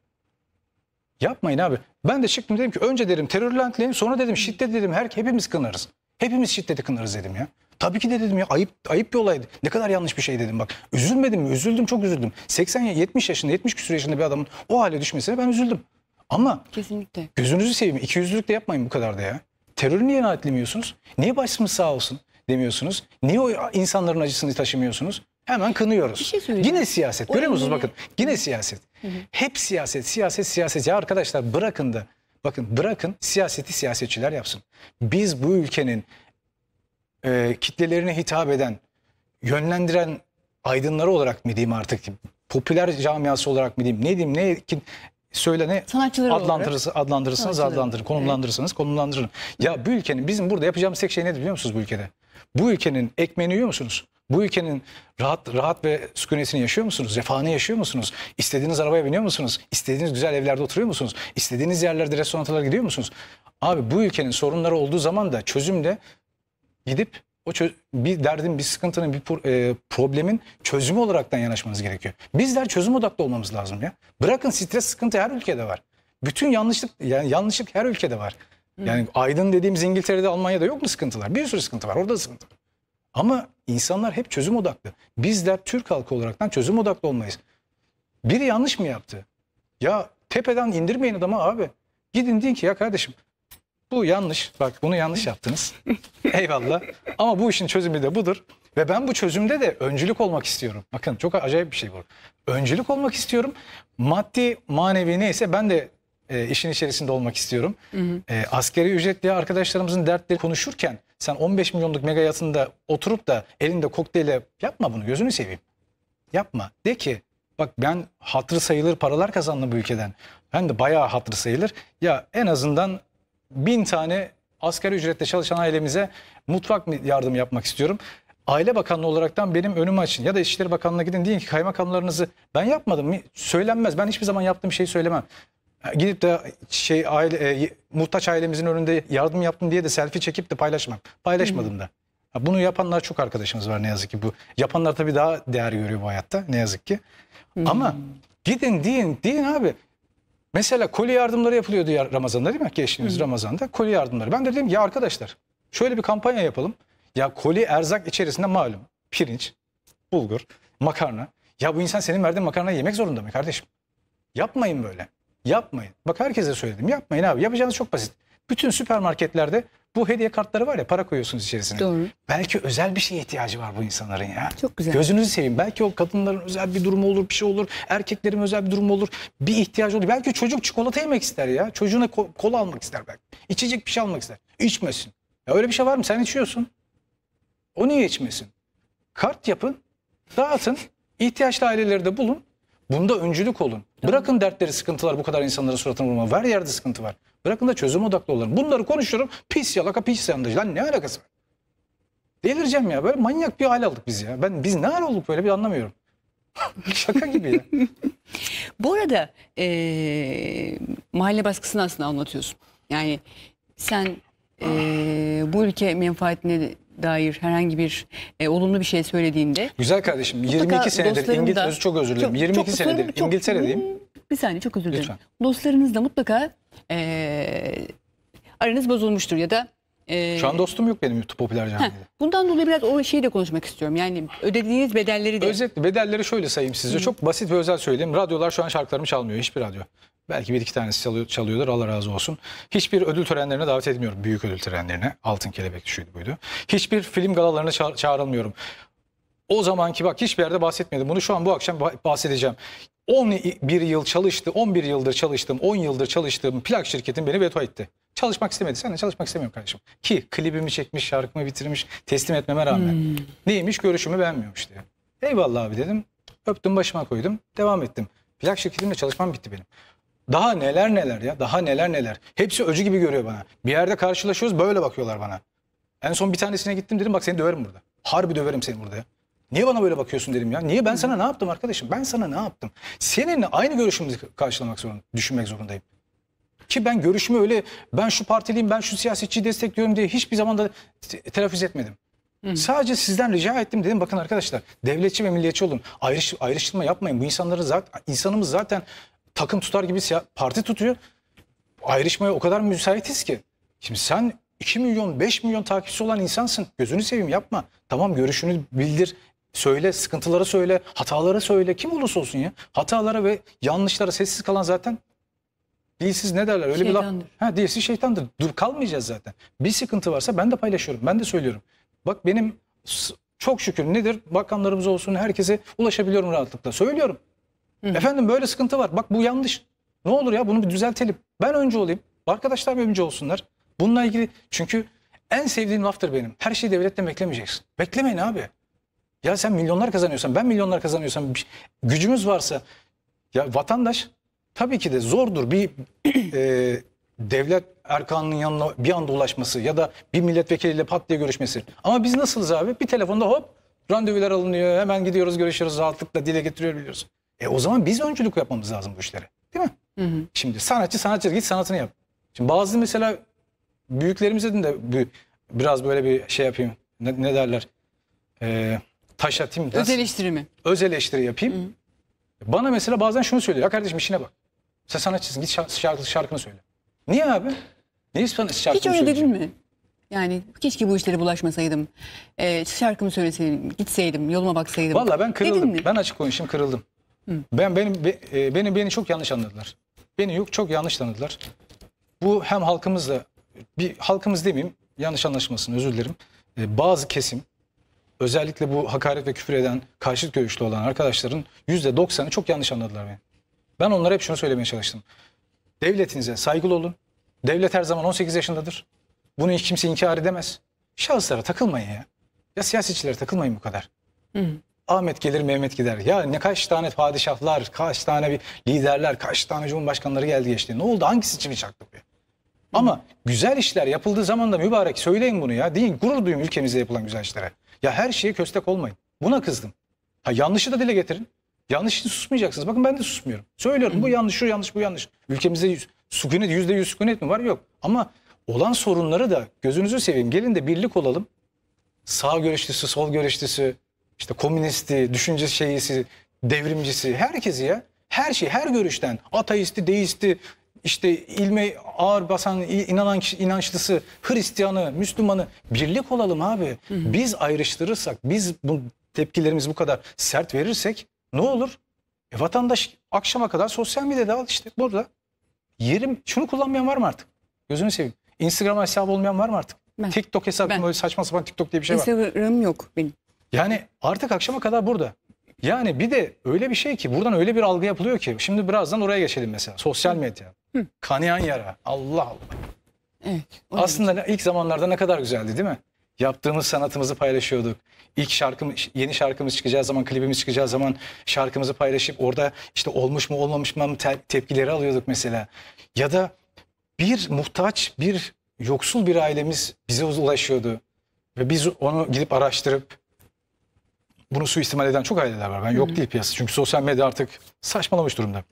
Yapmayın abi. Ben de çıktım dedim ki önce dedim terör lanetleyin sonra dedim şiddet dedim her hepimiz kınarız. Hepimiz şiddeti kınarız dedim ya. Tabii ki de dedim ya ayıp ayıp bir olaydı. Ne kadar yanlış bir şey dedim bak. Üzülmedim mi? Üzüldüm çok üzüldüm. 80 ya- 70 yaşında 70 küsur yaşında bir adamın o hale düşmesine ben üzüldüm. Ama Kesinlikle. Gözünüzü seveyim. İki yüzlülük de yapmayın bu kadar da ya. Terörü niye lanetlemiyorsunuz? Niye başımız sağ olsun demiyorsunuz? Niye o insanların acısını taşımıyorsunuz? Hemen kınıyoruz. Bir şey. Yine siyaset. O Görüyor musunuz? Bakın yine siyaset. Hep siyaset, siyaset, siyaset. Ya arkadaşlar bırakın da bakın bırakın siyaseti siyasetçiler yapsın. Biz bu ülkenin e, kitlelerine hitap eden, yönlendiren aydınları olarak mı diyeyim artık? Popüler camiası olarak mı diyeyim? Ne diyeyim? Ne ki, söyle ne adlandırırsa, adlandırırsanız adlandırın, konumlandırırsanız konumlandırın. Ya bu ülkenin bizim burada yapacağımız tek şey nedir biliyor musunuz bu ülkede? Bu ülkenin ekmeğini yiyor musunuz? Bu ülkenin rahat rahat ve sükunetini yaşıyor musunuz? Refahını yaşıyor musunuz? İstediğiniz arabaya biniyor musunuz? İstediğiniz güzel evlerde oturuyor musunuz? İstediğiniz yerlerde restoranlara gidiyor musunuz? Abi bu ülkenin sorunları olduğu zaman da çözümle gidip o bir derdin, bir sıkıntının, bir pro- e, problemin çözümü olaraktan yanaşmanız gerekiyor. Bizler çözüm odaklı olmamız lazım ya. Bırakın stres, sıkıntı her ülkede var. Bütün yanlışlık, yani yanlışlık her ülkede var. Yani aydın dediğimiz İngiltere'de, Almanya'da yok mu sıkıntılar? Bir sürü sıkıntı var. Orada da sıkıntı var. Ama insanlar hep çözüm odaklı. Bizler Türk halkı olaraktan çözüm odaklı olmayız. Biri yanlış mı yaptı? Ya tepeden indirmeyin adamı abi. Gidin deyin ki ya kardeşim bu yanlış. Bak bunu yanlış yaptınız. *laughs* Eyvallah. Ama bu işin çözümü de budur. Ve ben bu çözümde de öncülük olmak istiyorum. Bakın çok acayip bir şey bu. Öncülük olmak istiyorum. Maddi, manevi neyse ben de e, işin içerisinde olmak istiyorum. E, askeri ücretli arkadaşlarımızın dertleri konuşurken sen 15 milyonluk mega yatında oturup da elinde kokteyle yapma bunu gözünü seveyim. Yapma. De ki bak ben hatırı sayılır paralar kazandım bu ülkeden. Ben de bayağı hatırı sayılır. Ya en azından bin tane asgari ücretle çalışan ailemize mutfak yardımı yapmak istiyorum. Aile Bakanlığı olaraktan benim önümü açın ya da İçişleri Bakanlığı'na gidin deyin ki kaymakamlarınızı ben yapmadım. Söylenmez. Ben hiçbir zaman yaptığım şeyi söylemem. Gidip de şey aile e, muhtaç ailemizin önünde yardım yaptım diye de selfie çekip de paylaşmam. Paylaşmadım da. Ha, Bunu yapanlar çok arkadaşımız var ne yazık ki bu. Yapanlar tabii daha değer görüyor bu hayatta ne yazık ki. Ama gidin deyin, deyin abi. Mesela koli yardımları yapılıyordu ya Ramazan'da değil mi? Geçtiğimiz Ramazan'da koli yardımları. Ben de dedim ya arkadaşlar şöyle bir kampanya yapalım. Ya koli erzak içerisinde malum pirinç, bulgur, makarna. Ya bu insan senin verdiğin makarnayı yemek zorunda mı kardeşim? Yapmayın böyle. Yapmayın. Bak herkese söyledim. Yapmayın abi. Yapacağınız çok basit. Bütün süpermarketlerde bu hediye kartları var ya para koyuyorsunuz içerisine. Doğru. Belki özel bir şeye ihtiyacı var bu insanların ya. Çok güzel. Gözünüzü seveyim. Belki o kadınların özel bir durumu olur, bir şey olur. Erkeklerin özel bir durumu olur. Bir ihtiyacı olur. Belki çocuk çikolata yemek ister ya. Çocuğuna ko- kola almak ister belki. İçecek bir şey almak ister. İçmesin. Ya öyle bir şey var mı? Sen içiyorsun. O niye içmesin? Kart yapın, dağıtın. ihtiyaçlı aileleri de bulun. Bunda öncülük olun. Bırakın dertleri, sıkıntılar bu kadar insanların suratına vurma. Her yerde sıkıntı var. Bırakın da çözüm odaklı olun. Bunları konuşuyorum. Pis yalaka, pis yandacı. Lan ne alakası var? Delireceğim ya. Böyle manyak bir hal aldık biz ya. Ben biz ne hal olduk böyle bir anlamıyorum. *laughs* Şaka gibi ya. *laughs* Bu arada eee, mahalle baskısını aslında anlatıyorsun. Yani sen eee, bu ülke menfaatine dair herhangi bir e, olumlu bir şey söylediğinde Güzel kardeşim. mutlaka 22 senedir da- İngiltere çok özür dilerim. Çok- 22 çok- senedir çok- İngiltere'deyim. Bir saniye çok özür dilerim. Lütfen. Dostlarınız da mutlaka eee, aranız bozulmuştur ya da eee, Şu an dostum yok benim YouTube popüler camiada. bundan dolayı biraz o şeyi de konuşmak istiyorum. Yani ödediğiniz bedelleri de. Özetle bedelleri şöyle sayayım size. Çok basit ve özel söyleyeyim. Radyolar şu an şarkılarımı çalmıyor. Hiçbir radyo. Belki bir iki tanesi çalıyor, çalıyordur. Allah razı olsun. Hiçbir ödül törenlerine davet edilmiyorum. Büyük ödül törenlerine. Altın Kelebek şuydu buydu. Hiçbir film galalarına ça- çağrılmıyorum. O zamanki bak hiçbir yerde bahsetmedim. Bunu şu an bu akşam bah- bahsedeceğim. 11 yıl çalıştı, 11 yıldır çalıştım, 10 yıldır çalıştığım plak şirketim beni veto etti. Çalışmak istemedi. Sen de çalışmak istemiyorum kardeşim. Ki klibimi çekmiş, şarkımı bitirmiş, teslim etmeme rağmen. Neymiş görüşümü beğenmiyormuş diye. Eyvallah abi dedim. Öptüm başıma koydum. Devam ettim. Plak şirketimle çalışmam bitti benim. Daha neler neler ya. Daha neler neler. Hepsi öcü gibi görüyor bana. Bir yerde karşılaşıyoruz böyle bakıyorlar bana. En son bir tanesine gittim dedim bak seni döverim burada. Harbi döverim seni burada ya. Niye bana böyle bakıyorsun dedim ya. Niye ben sana ne yaptım arkadaşım? Ben sana ne yaptım? Seninle aynı görüşümüzü karşılamak zorunda, düşünmek zorundayım. Ki ben görüşümü öyle ben şu partiliyim ben şu siyasetçiyi destekliyorum diye hiçbir zaman da te- telaffuz etmedim. Sadece sizden rica ettim dedim bakın arkadaşlar devletçi ve milliyetçi olun. Ayrış, ayrıştırma yapmayın. Bu insanları zaten insanımız zaten takım tutar gibi parti tutuyor. Ayrışmaya o kadar müsaitiz ki. Şimdi sen 2 milyon 5 milyon takipçisi olan insansın. Gözünü seveyim yapma. Tamam görüşünü bildir. Söyle, sıkıntıları söyle, hataları söyle. Kim olursa olsun ya. Hatalara ve yanlışlara sessiz kalan zaten dilsiz ne derler? Öyle bir laf. Şeytandır. Ha dilsiz şeytandır. Dur kalmayacağız zaten. Bir sıkıntı varsa ben de paylaşıyorum. Ben de söylüyorum. Bak benim çok şükür nedir? Bakanlarımız olsun herkese ulaşabiliyorum rahatlıkla. Söylüyorum. Efendim böyle sıkıntı var. Bak bu yanlış. Ne olur ya bunu bir düzeltelim. Ben önce olayım. Arkadaşlar önce olsunlar. Bununla ilgili çünkü en sevdiğim laftır benim. Her şeyi devletten beklemeyeceksin. Beklemeyin abi. Ya sen milyonlar kazanıyorsan, ben milyonlar kazanıyorsam, gücümüz varsa ya vatandaş tabii ki de zordur bir *clears throat* e, devlet erkanının yanına bir anda ulaşması ya da bir milletvekiliyle pat diye görüşmesi. Ama biz nasılız abi? Bir telefonda hop randevular alınıyor. Hemen gidiyoruz görüşüyoruz rahatlıkla dile getiriyoruz. E o zaman biz öncülük yapmamız lazım bu işlere. Değil mi? Şimdi sanatçı sanatçı git sanatını yap. Şimdi bazı mesela büyüklerimizin de biraz böyle bir şey yapayım. Ne, ne derler? E, taş atayım. Öz eleştirimi. öz eleştiri yapayım. Bana mesela bazen şunu söylüyor. Ya kardeşim işine bak. Sen sanatçısın git şarkı, şarkı, şarkını söyle. Niye abi? Niye sana şarkını Hiç öyle dedin mi? Yani keşke bu işlere bulaşmasaydım. Ee, şarkımı söyleseydim, gitseydim, yoluma baksaydım. Valla ben kırıldım. Ben açık konuşayım kırıldım. Ben benim be- e, beni beni çok yanlış anladılar. Beni yok çok yanlış tanıdılar. Bu hem halkımızla bir halkımız demeyeyim yanlış anlaşılmasın özür dilerim. E, bazı kesim özellikle bu hakaret ve küfür eden karşıt görüşlü olan arkadaşların %90'ı çok yanlış anladılar beni. Ben onlara hep şunu söylemeye çalıştım. Devletinize saygılı olun. Devlet her zaman 18 yaşındadır. Bunu hiç kimse inkar edemez. Şahıslara takılmayın ya. Ya siyasetçilere takılmayın bu kadar. Ahmet gelir Mehmet gider. Ya ne kaç tane padişahlar, kaç tane bir liderler, kaç tane cumhurbaşkanları geldi geçti. Ne oldu? Hangisi çivi çaktı bu? Ama güzel işler yapıldığı zaman da mübarek söyleyin bunu ya. Deyin gurur duyun ülkemizde yapılan güzel işlere. Ya her şeye köstek olmayın. Buna kızdım. Ha yanlışı da dile getirin. Yanlış için susmayacaksınız. Bakın ben de susmuyorum. Söylüyorum bu yanlış, şu yanlış, bu yanlış. Ülkemizde yüz, sükunet, yüzde yüz sükunet mi var? Yok. Ama olan sorunları da gözünüzü seveyim. Gelin de birlik olalım. sağ görüşlüsü, sol görüşlüsü, işte komünisti, düşünce şeyisi, devrimcisi, herkesi ya. Her şey, her görüşten. Ateisti, deisti, işte ilme ağır basan, inanan kişi, inançlısı, Hristiyanı, Müslümanı. Birlik olalım abi. Biz ayrıştırırsak, biz bu tepkilerimizi bu kadar sert verirsek ne olur? E, vatandaş akşama kadar sosyal medyada al işte burada. Yerim şunu kullanmayan var mı artık? Gözünü seveyim. Instagram hesabı olmayan var mı artık? Ben. TikTok hesabı Ben. saçma sapan TikTok diye bir şey var. Instagram yok benim. Yani artık akşama kadar burada. Yani bir de öyle bir şey ki buradan öyle bir algı yapılıyor ki. Şimdi birazdan oraya geçelim mesela. Sosyal medya. Kanayan yara. Allah Allah. Evet. Aslında ilk zamanlarda ne kadar güzeldi değil mi? Yaptığımız sanatımızı paylaşıyorduk. İlk şarkımız, yeni şarkımız çıkacağı zaman, klibimiz çıkacağı zaman şarkımızı paylaşıp orada işte olmuş mu olmamış mı te- tepkileri alıyorduk mesela. Ya da bir muhtaç, bir yoksul bir ailemiz bize ulaşıyordu. Ve biz onu gidip araştırıp bunu suistimal eden çok aileler var. Ben yok değil piyasa. Çünkü sosyal medya artık saçmalamış durumda.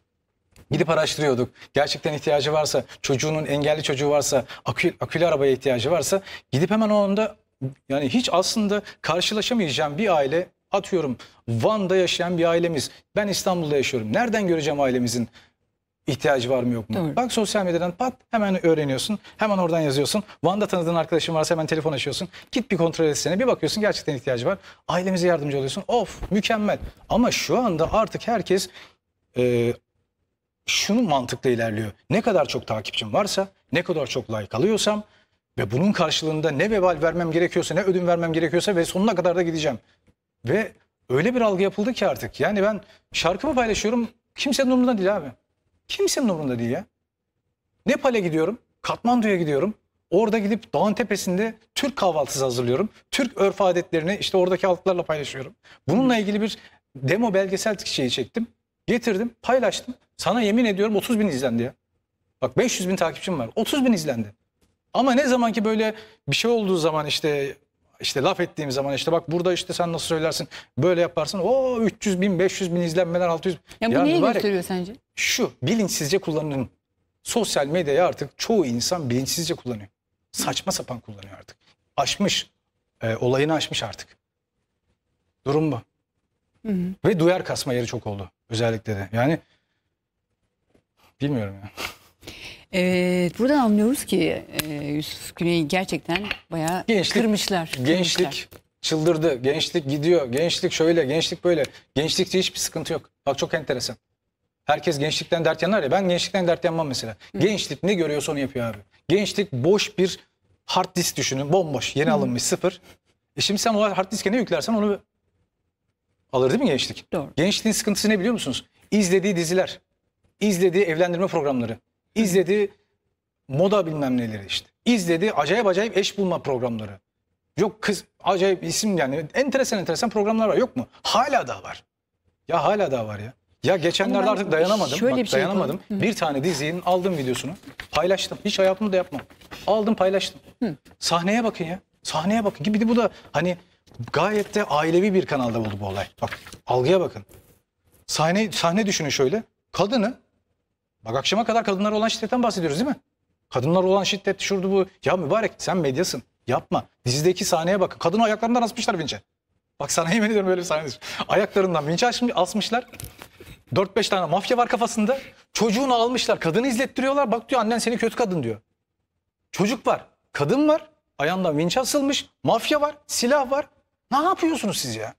Gidip araştırıyorduk. Gerçekten ihtiyacı varsa, çocuğunun engelli çocuğu varsa, akül, akülü arabaya ihtiyacı varsa gidip hemen o anda yani hiç aslında karşılaşamayacağım bir aile atıyorum Van'da yaşayan bir ailemiz. Ben İstanbul'da yaşıyorum. Nereden göreceğim ailemizin ihtiyacı var mı yok mu? Doğru. Bak sosyal medyadan pat hemen öğreniyorsun. Hemen oradan yazıyorsun. Van'da tanıdığın arkadaşın varsa hemen telefon açıyorsun. Git bir kontrol etsene. Bir bakıyorsun gerçekten ihtiyacı var. Ailemize yardımcı oluyorsun. Of mükemmel. Ama şu anda artık herkes e, şunu mantıkla ilerliyor. Ne kadar çok takipçim varsa, ne kadar çok like alıyorsam ve bunun karşılığında ne vebal vermem gerekiyorsa, ne ödün vermem gerekiyorsa ve sonuna kadar da gideceğim. Ve öyle bir algı yapıldı ki artık. Yani ben şarkımı paylaşıyorum, kimsenin umurunda değil abi. Kimsenin umurunda değil ya. Nepal'e gidiyorum, Katmandu'ya gidiyorum. Orada gidip dağın tepesinde Türk kahvaltısı hazırlıyorum. Türk örf adetlerini işte oradaki halklarla paylaşıyorum. Bununla ilgili bir demo belgesel şeyi çektim. Getirdim, paylaştım. Sana yemin ediyorum 30 bin izlendi ya. Bak 500 bin takipçim var. 30 bin izlendi. Ama ne zaman ki böyle bir şey olduğu zaman işte işte laf ettiğim zaman işte bak burada işte sen nasıl söylersin böyle yaparsın. O 300 bin 500 bin izlenmeler 600 Ya bu neyi gösteriyor sence? Şu bilinçsizce kullanılan sosyal medyayı artık çoğu insan bilinçsizce kullanıyor. Saçma sapan kullanıyor artık. Aşmış. e, olayını aşmış artık. Durum bu. Ve duyar kasma yeri çok oldu. Özellikle de. Yani bilmiyorum ya. Evet, buradan anlıyoruz ki e, Yusuf Güney'i gerçekten bayağı Gençlik- kırmışlar. kırmışlar. Gençlik çıldırdı. Gençlik gidiyor. Gençlik şöyle, gençlik böyle. Gençlikte hiçbir sıkıntı yok. Bak çok enteresan. Herkes gençlikten dert yanar ya. Ben gençlikten dert yanmam mesela. Gençlik ne görüyorsa onu yapıyor abi. Gençlik boş bir hard disk düşünün. Bomboş. Yeni alınmış sıfır. E şimdi sen o hard diske ne yüklersen onu alır değil mi gençlik? Doğru. Gençliğin sıkıntısı ne biliyor musunuz? İzlediği diziler, izlediği evlendirme programları, izlediği moda bilmem neleri işte. İzlediği acayip acayip eş bulma programları. Yok kız acayip isim yani enteresan enteresan programlar var yok mu? Hala da var. Ya hala da var ya. Ya geçenlerde artık dayanamadım. şöyle Bak, bir şey dayanamadım. Bir tane dizinin aldım videosunu. Paylaştım. Hiç hayatımda da yapmam. Aldım paylaştım. Sahneye bakın ya. Sahneye bakın. Bir de bu da hani gayet de ailevi bir kanalda oldu bu olay. Bak algıya bakın. Sahne, sahne düşünün şöyle. Kadını bak akşama kadar kadınlara olan şiddetten bahsediyoruz değil mi? Kadınlar olan şiddet şurdu bu. Ya mübarek sen medyasın. Yapma. Dizideki sahneye bakın. Kadını ayaklarından asmışlar vinçe. Bak sana yemin ediyorum böyle bir sahne düşün. Ayaklarından vinçe asmışlar. 4-5 tane mafya var kafasında. Çocuğunu almışlar. Kadını izlettiriyorlar. Bak diyor annen seni kötü kadın diyor. Çocuk var. Kadın var. Ayağından vinç asılmış. Mafya var. Silah var. Ne yapıyorsunuz siz ya?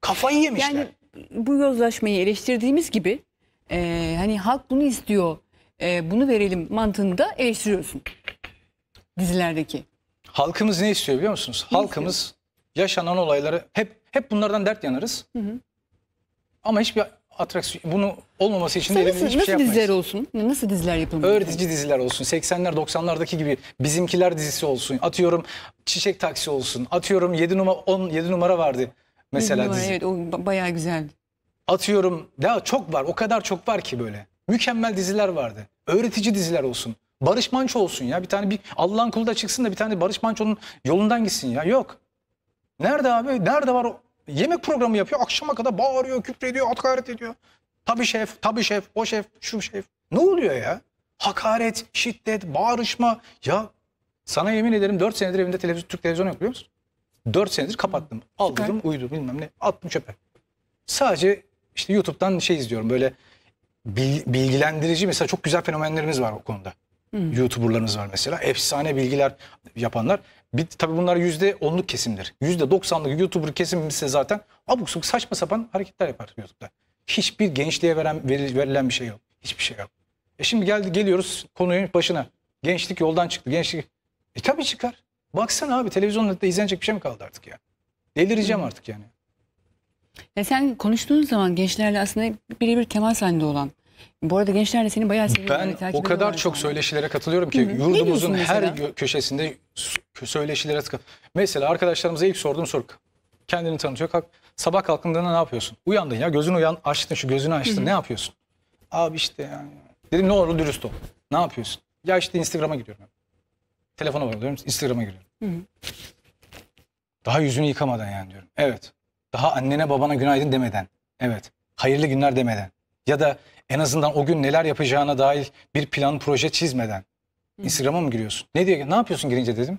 Kafayı yemişler. Yani bu yozlaşmayı eleştirdiğimiz gibi e, hani halk bunu istiyor, e, bunu verelim mantığında eleştiriyorsun dizilerdeki. Halkımız ne istiyor biliyor musunuz? Halkımız yaşanan olayları hep hep bunlardan dert yanarız. Ama hiçbir atraksiyon bunu olmaması için de Sen elimizden nasıl, hiçbir şey nasıl diziler yapmayız. olsun? Nasıl diziler yapılmalı? Öğretici diziler olsun. 80'ler 90'lardaki gibi bizimkiler dizisi olsun. Atıyorum Çiçek Taksi olsun. Atıyorum 7 numara 10 7 numara vardı mesela Numara, dizi. Evet o ba- bayağı güzeldi. Atıyorum ya çok var. O kadar çok var ki böyle. Mükemmel diziler vardı. Öğretici diziler olsun. Barış Manço olsun ya. Bir tane bir Allah'ın kulu da çıksın da bir tane Barış Manço'nun yolundan gitsin ya. Yok. Nerede abi? Nerede var o? Yemek programı yapıyor. Akşama kadar bağırıyor, küfrediyor, hakaret ediyor. Tabii şef, tabii şef, o şef, şu şef. Ne oluyor ya? Hakaret, şiddet, bağırışma. Ya sana yemin ederim 4 senedir evimde televizyon, Türk televizyonu yok biliyor musun? 4 senedir kapattım. Aldırdım uydu bilmem ne attım çöpe. Sadece işte YouTube'dan şey izliyorum böyle bil- bilgilendirici mesela çok güzel fenomenlerimiz var o konuda. YouTuber'larımız var mesela. Efsane bilgiler yapanlar. Bir, tabii bunlar yüzde onluk kesimdir. Yüzde doksanlık YouTuber kesim ise zaten abuk subuk saçma sapan hareketler yapar YouTube'da. Hiçbir gençliğe veren, veri- verilen bir şey yok. Hiçbir şey yok. E şimdi geldi geliyoruz konunun başına. Gençlik yoldan çıktı. Gençlik. E tabii çıkar. Baksana abi televizyonda da izlenecek bir şey mi kaldı artık ya? Delireceğim artık yani. Ya sen konuştuğun zaman gençlerle aslında birebir temas halinde olan. Bu arada gençler de seni bayağı seviyorlar. Ben takip o kadar çok sana. söyleşilere katılıyorum ki Hı hı. Ne yurdumuzun her mesela? köşesinde söyleşilere Mesela arkadaşlarımıza ilk sorduğum soru kendini tanıtıyor. Kalk, sabah kalkındığında ne yapıyorsun? Uyandın ya gözünü uyan açtın şu gözünü açtın ne yapıyorsun? Abi işte yani. Dedim ne olur dürüst ol. Ne yapıyorsun? Ya işte Instagram'a giriyorum. Telefona bakıyorum Instagram'a giriyorum. Daha yüzünü yıkamadan yani diyorum. Evet. Daha annene babana günaydın demeden. Evet. Hayırlı günler demeden. Ya da en azından o gün neler yapacağına dair bir plan proje çizmeden. Instagram'a mı giriyorsun? Ne diye ne yapıyorsun girince dedim.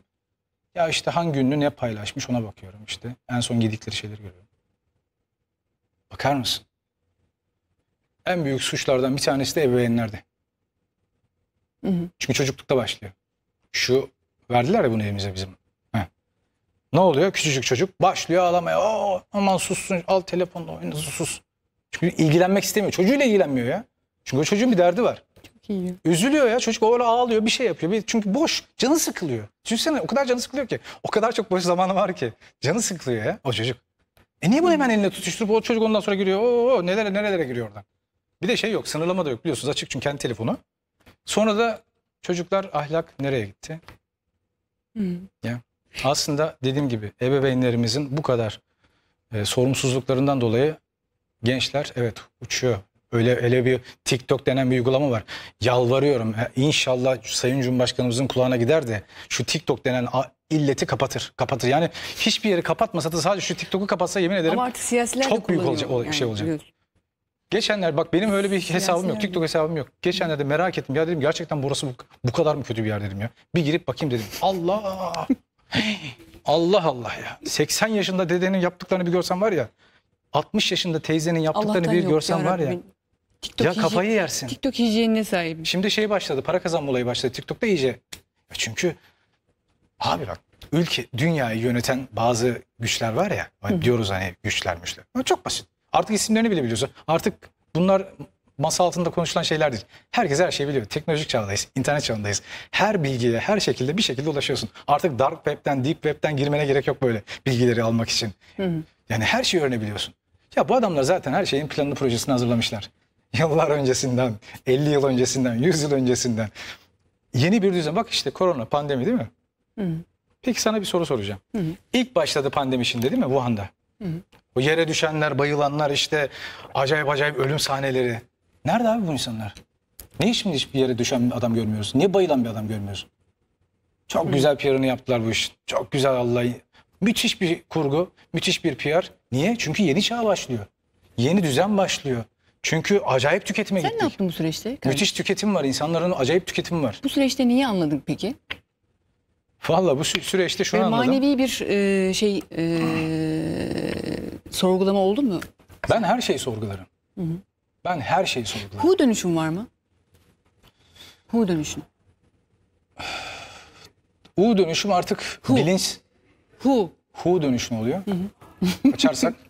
Ya işte hangi ünlü ne paylaşmış ona bakıyorum işte. En son giydikleri şeyleri görüyorum. Bakar mısın? En büyük suçlardan bir tanesi de ebeveynlerde. Hı hı. Çünkü çocuklukta başlıyor. Şu verdiler ya bunu elimize bizim. Heh. Ne oluyor? Küçücük çocuk başlıyor ağlamaya. Aa, aman sussun al telefonla oyna sus. Çünkü ilgilenmek istemiyor. Çocuğuyla ilgilenmiyor ya. Çünkü o çocuğun bir derdi var. Çok iyi. Üzülüyor ya çocuk öyle ağlıyor bir şey yapıyor. Bir- Çünkü boş canı sıkılıyor. Düşünsene o kadar canı sıkılıyor ki. O kadar çok boş zamanı var ki. Canı sıkılıyor ya o çocuk. E niye bunu hemen eline tutuşturup o çocuk ondan sonra giriyor. Oo, nelere nerelere giriyor oradan. Bir de şey yok sınırlama da yok biliyorsunuz açık çünkü kendi telefonu. Sonra da çocuklar ahlak nereye gitti? Hı hı. Aslında dediğim gibi ebeveynlerimizin bu kadar e, sorumsuzluklarından dolayı gençler evet uçuyor. Öyle öyle bir TikTok denen bir uygulama var. Yalvarıyorum. e, İnşallah Sayın Cumhurbaşkanımızın kulağına gider de şu TikTok denen illeti kapatır. Kapatır. Yani hiçbir yeri kapatmasa da sadece şu TikTok'u kapatsa yemin ederim. Ama artık siyasiler çok büyük olacak- o- şey olacak. biliyorsun. Geçenler bak benim öyle bir hesabım yok. yani. TikTok hesabım yok. Geçenlerde merak ettim. Ya dedim gerçekten burası bu, bu kadar mı kötü bir yer dedim ya. Bir girip bakayım dedim. Allah! *laughs* Allah Allah ya. 80 yaşında dedenin yaptıklarını bir görsen var ya. 60 yaşında teyzenin yaptıklarını Allah'tan bir yok görsen var ya. TikTok Ya hijyen- kafayı yersin. TikTok hijyenine sahibim. Şimdi şey başladı. Para kazanma olayı başladı. TikTok'ta iyice. Ya Çünkü abi bak ülke dünyayı yöneten bazı güçler var ya. Hani diyoruz hani güçler güçler. Ama çok basit. Artık isimlerini bile biliyorsun. Artık bunlar masa altında konuşulan şeyler değil. Herkes her şeyi biliyor. Teknolojik çağdayız. internet çağındayız. Her bilgiye her şekilde bir şekilde ulaşıyorsun. Artık dark web'ten, deep web'ten girmene gerek yok böyle bilgileri almak için. Yani her şeyi öğrenebiliyorsun. Ya bu adamlar zaten her şeyin planını projesini hazırlamışlar. *laughs* Yıllar öncesinden, 50 yıl öncesinden, 100 yıl öncesinden. Yeni bir düzen. Bak işte korona, pandemi değil mi? Hı hı. Peki sana bir soru soracağım. Hı hı. İlk başladı pandemi şimdi değil mi Wuhan'da? Hı hı. O yere düşenler, bayılanlar işte acayip acayip ölüm sahneleri. Nerede abi bu insanlar? Niye şimdi hiçbir yere düşen bir adam görmüyoruz? Niye bayılan bir adam görmüyoruz? Çok güzel PR'ını yaptılar bu iş. Çok güzel Allah'ı. Müthiş bir kurgu, müthiş bir PR. Niye? Çünkü yeni çağ başlıyor. Yeni düzen başlıyor. Çünkü acayip tüketime Sen ne gittik. yaptın bu süreçte? Müthiş tüketim var. İnsanların acayip tüketimi var. Bu süreçte niye anladın peki? Valla bu sü- süreçte şunu Ve anladım. manevi bir e, şey e, sorgulama oldu mu? Ben her şeyi sorgularım. Hı hı. Ben her şeyi sorgularım. Hu dönüşüm var mı? Hu dönüşüm. *sighs* U dönüşüm artık Hu. bilinç. Hu. Hu dönüşüm oluyor. Açarsak. *laughs*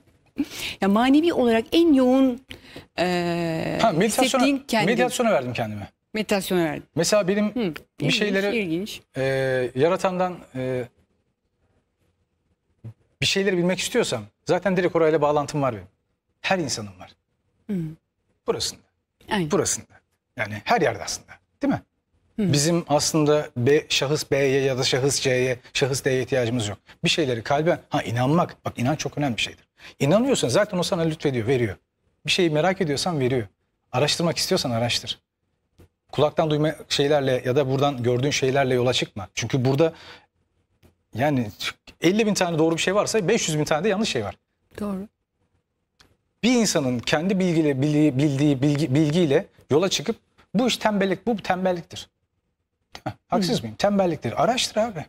Ya manevi olarak en yoğun e, Ha, meditasyona, kendi meditasyona verdim kendime. meditasyona verdin. Mesela benim Hı. bir İlginç, şeyleri ilginç. e, yaratandan e, bir şeyleri bilmek istiyorsam zaten direkt orayla bağlantım var benim. Her insanın var. Hı. Burasında. Aynen. Burasında. Yani her yerde aslında. Değil mi? Bizim aslında B, şahıs B'ye ya da şahıs C'ye, şahıs D'ye ihtiyacımız yok. Bir şeyleri kalben, ha inanmak. Bak inan çok önemli bir şeydir. İnanıyorsan zaten o sana lütfediyor, veriyor. Bir şeyi merak ediyorsan veriyor. Araştırmak istiyorsan araştır. Kulaktan duyma şeylerle ya da buradan gördüğün şeylerle yola çıkma. Çünkü burada yani 50 bin tane doğru bir şey varsa 500 bin tane de yanlış şey var. Doğru. Bir insanın kendi bilgiyle bildiği, bildiği bilgi, bilgiyle yola çıkıp bu iş tembellik, bu tembelliktir. *laughs* Haksız mıyım? Tembelliktir. Araştır abi.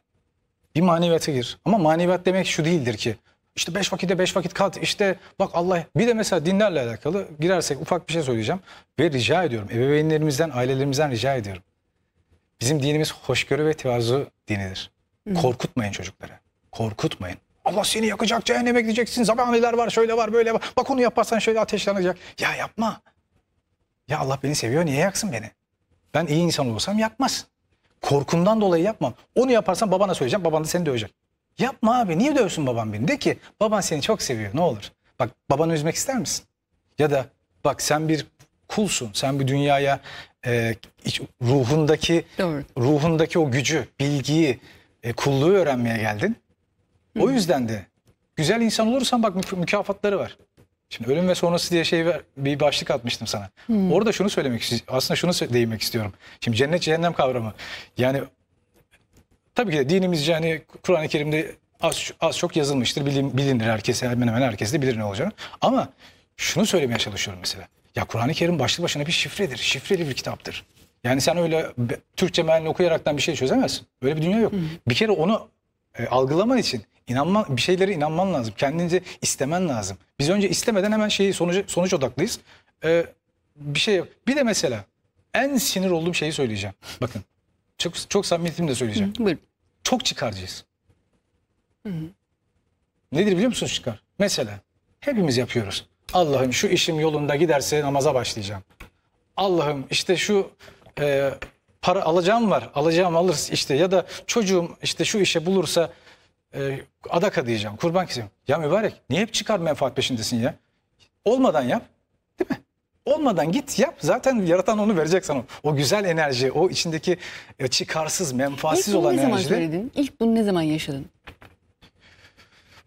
Bir maneviyata gir. Ama maneviyat demek şu değildir ki. İşte beş vakitte beş vakit kat. İşte bak Allah. Bir de mesela dinlerle alakalı girersek ufak bir şey söyleyeceğim. Ve rica ediyorum. Ebeveynlerimizden, ailelerimizden rica ediyorum. Bizim dinimiz hoşgörü ve tevazu dinidir. Korkutmayın çocukları. Korkutmayın. Allah seni yakacak, cehenneme gideceksin. Zabaniler var, şöyle var, böyle var. Bak onu yaparsan şöyle ateşlenecek. Ya yapma. Ya Allah beni seviyor, niye yaksın beni? Ben iyi insan olsam yapmaz. Korkumdan dolayı yapmam. Onu yaparsan babana söyleyeceğim, baban da seni dövecek. Yapma abi, niye dövsün babam beni? De ki, baban seni çok seviyor, ne olur. Bak babanı üzmek ister misin? Ya da bak sen bir kulsun, sen bir dünyaya e, ruhundaki Doğru. ruhundaki o gücü, bilgiyi, e, kulluğu öğrenmeye geldin. O yüzden de güzel insan olursan bak mük- mükafatları var. Şimdi ölüm ve sonrası diye şey bir başlık atmıştım sana. Orada şunu söylemek istiyorum. Aslında şunu değinmek istiyorum. Şimdi cennet cehennem kavramı. Yani tabii ki de dinimizce hani Kur'an-ı Kerim'de az, az çok yazılmıştır. Bilin, bilinir herkese hemen hemen herkes de bilir ne olacağını. Ama şunu söylemeye çalışıyorum mesela. Ya Kur'an-ı Kerim başlı başına bir şifredir. Şifreli bir kitaptır. Yani sen öyle Türkçe mealini okuyaraktan bir şey çözemezsin. Öyle bir dünya yok. Bir kere onu e, algılaman için inanman bir şeylere inanman lazım. Kendince istemen lazım. Biz önce istemeden hemen şeyi sonucu sonuç odaklıyız. E, bir şey. Bir de mesela en sinir olduğum şeyi söyleyeceğim. Bakın. Çok çok samimiyetimle söyleyeceğim. Buyurun. Çok çıkarcıyız. Nedir biliyor musunuz çıkar? Mesela hepimiz yapıyoruz. Allah'ım şu işim yolunda giderse namaza başlayacağım. Allah'ım işte şu e, para alacağım var. Alacağım alırız işte ya da çocuğum işte şu işe bulursa e, adak adayacağım. Kurban keseyim. Ya mübarek niye hep çıkar menfaat peşindesin ya? Olmadan yap. Değil mi? Olmadan git yap. Zaten yaratan onu verecek sana. O güzel enerji, o içindeki e, çıkarsız, menfaatsiz İlk bunu olan ne zaman enerjileri söyledin? İlk bunu ne zaman yaşadın?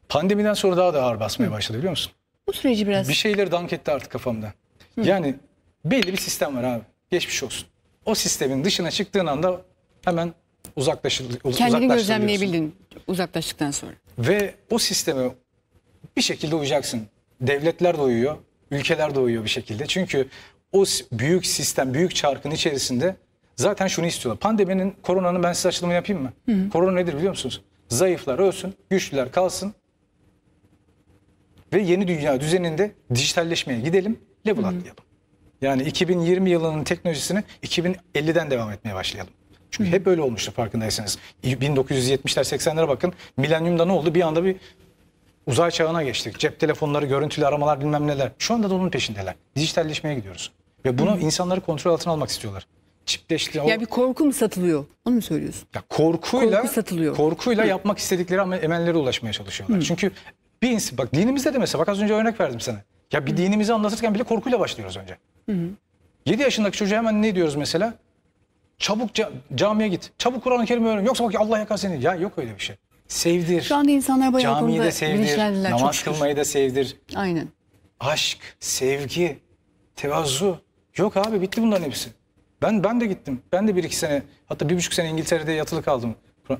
pandemiden sonra daha da ağır basmaya başladı biliyor musun? Bu süreci biraz Bir şeyleri dank etti artık kafamda. Yani belli bir sistem var abi. Geçmiş olsun. O sistemin dışına çıktığın anda hemen uzaklaşıl, uz- kendini gözlemleyebildin uzaklaştıktan sonra. Ve o sisteme bir şekilde uyacaksın. Devletler de uyuyor, ülkeler de uyuyor bir şekilde. Çünkü o büyük sistem, büyük çarkın içerisinde zaten şunu istiyorlar. Pandeminin, koronanın ben size açılımını yapayım mı? Korona nedir biliyor musunuz? Zayıflar ölsün, güçlüler kalsın. Ve yeni dünya düzeninde dijitalleşmeye gidelim, level atlayalım. Yani 2020 yılının teknolojisini 2050'den devam etmeye başlayalım. Çünkü hep öyle olmuştu farkındaysanız. 1970'ler 80'lere bakın. Milenyumda ne oldu? Bir anda bir uzay çağına geçtik. Cep telefonları, görüntülü aramalar bilmem neler. Şu anda da onun peşindeler. Dijitalleşmeye gidiyoruz. Ve bunu insanları kontrol altına almak istiyorlar. Çipleşti. o- Ya bir korku mu satılıyor? Onu mu söylüyorsun? ya korkuyla Korku satılıyor. korkuyla yapmak istedikleri ama emellere ulaşmaya çalışıyorlar. Çünkü bir insan bak dinimizde de mesela bak az önce örnek verdim sana. Ya bir dinimizi anlatırken bile korkuyla başlıyoruz önce. 7 yaşındaki çocuğa hemen ne diyoruz mesela? Çabuk ca- camiye git. Çabuk Kur'an-ı Kerim öğren. Yoksa bak Allah yakar seni. Ya yok öyle bir şey. Sevdir. Şu anda insanlar bayağı Camiyi de sevdir. Namaz kılmayı da sevdir. Aynen. Aşk, sevgi, tevazu. Yok abi bitti bunların hepsi. Ben ben de gittim. Ben de bir iki sene hatta bir buçuk sene İngiltere'de yatılı kaldım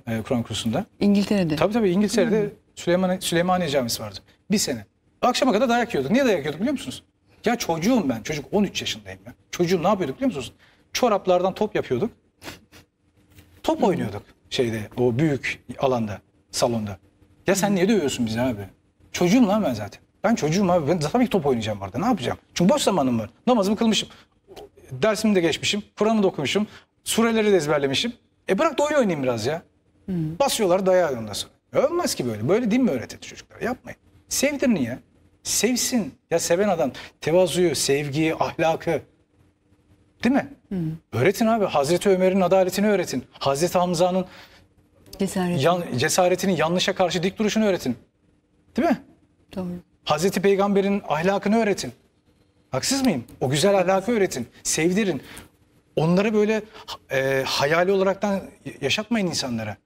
e, Kur'an kursunda. İngiltere'de. Tabii tabii İngiltere'de Süleyman, Süleymaniye Camisi vardı. Bir sene. Akşama kadar dayak yiyorduk. Niye dayak yiyorduk biliyor musunuz? Ya çocuğum ben. Çocuk 13 yaşındayım ben. Çocuğum ne yapıyorduk biliyor musunuz? Çoraplardan top yapıyorduk. Top oynuyorduk şeyde o büyük alanda, salonda. Ya sen niye dövüyorsun bizi abi? Çocuğum lan ben zaten. Ben çocuğum abi. Ben tabii ki top oynayacağım orada. Ne yapacağım? Çünkü boş zamanım var. Namazımı kılmışım. Dersimi de geçmişim. Kur'an'ı da okumuşum. Sureleri de ezberlemişim. E bırak da oyun oynayayım biraz ya. Basıyorlar dayağı ondan sonra. Olmaz ki böyle. Böyle din mi öğretir çocuklara? Yapmayın. Sevdirin ya. Sevsin. Ya seven adam tevazuyu, sevgiyi, ahlakı. Değil mi? Öğretin abi. Hazreti Ömer'in adaletini öğretin. Hazreti Hamza'nın Cesaret. yan, cesaretini, yanlışa karşı dik duruşunu öğretin. Değil mi? Doğru. Hazreti Peygamber'in ahlakını öğretin. Haksız mıyım? O güzel ahlakı öğretin. Sevdirin. Onları böyle e, hayali olaraktan yaşatmayın insanlara.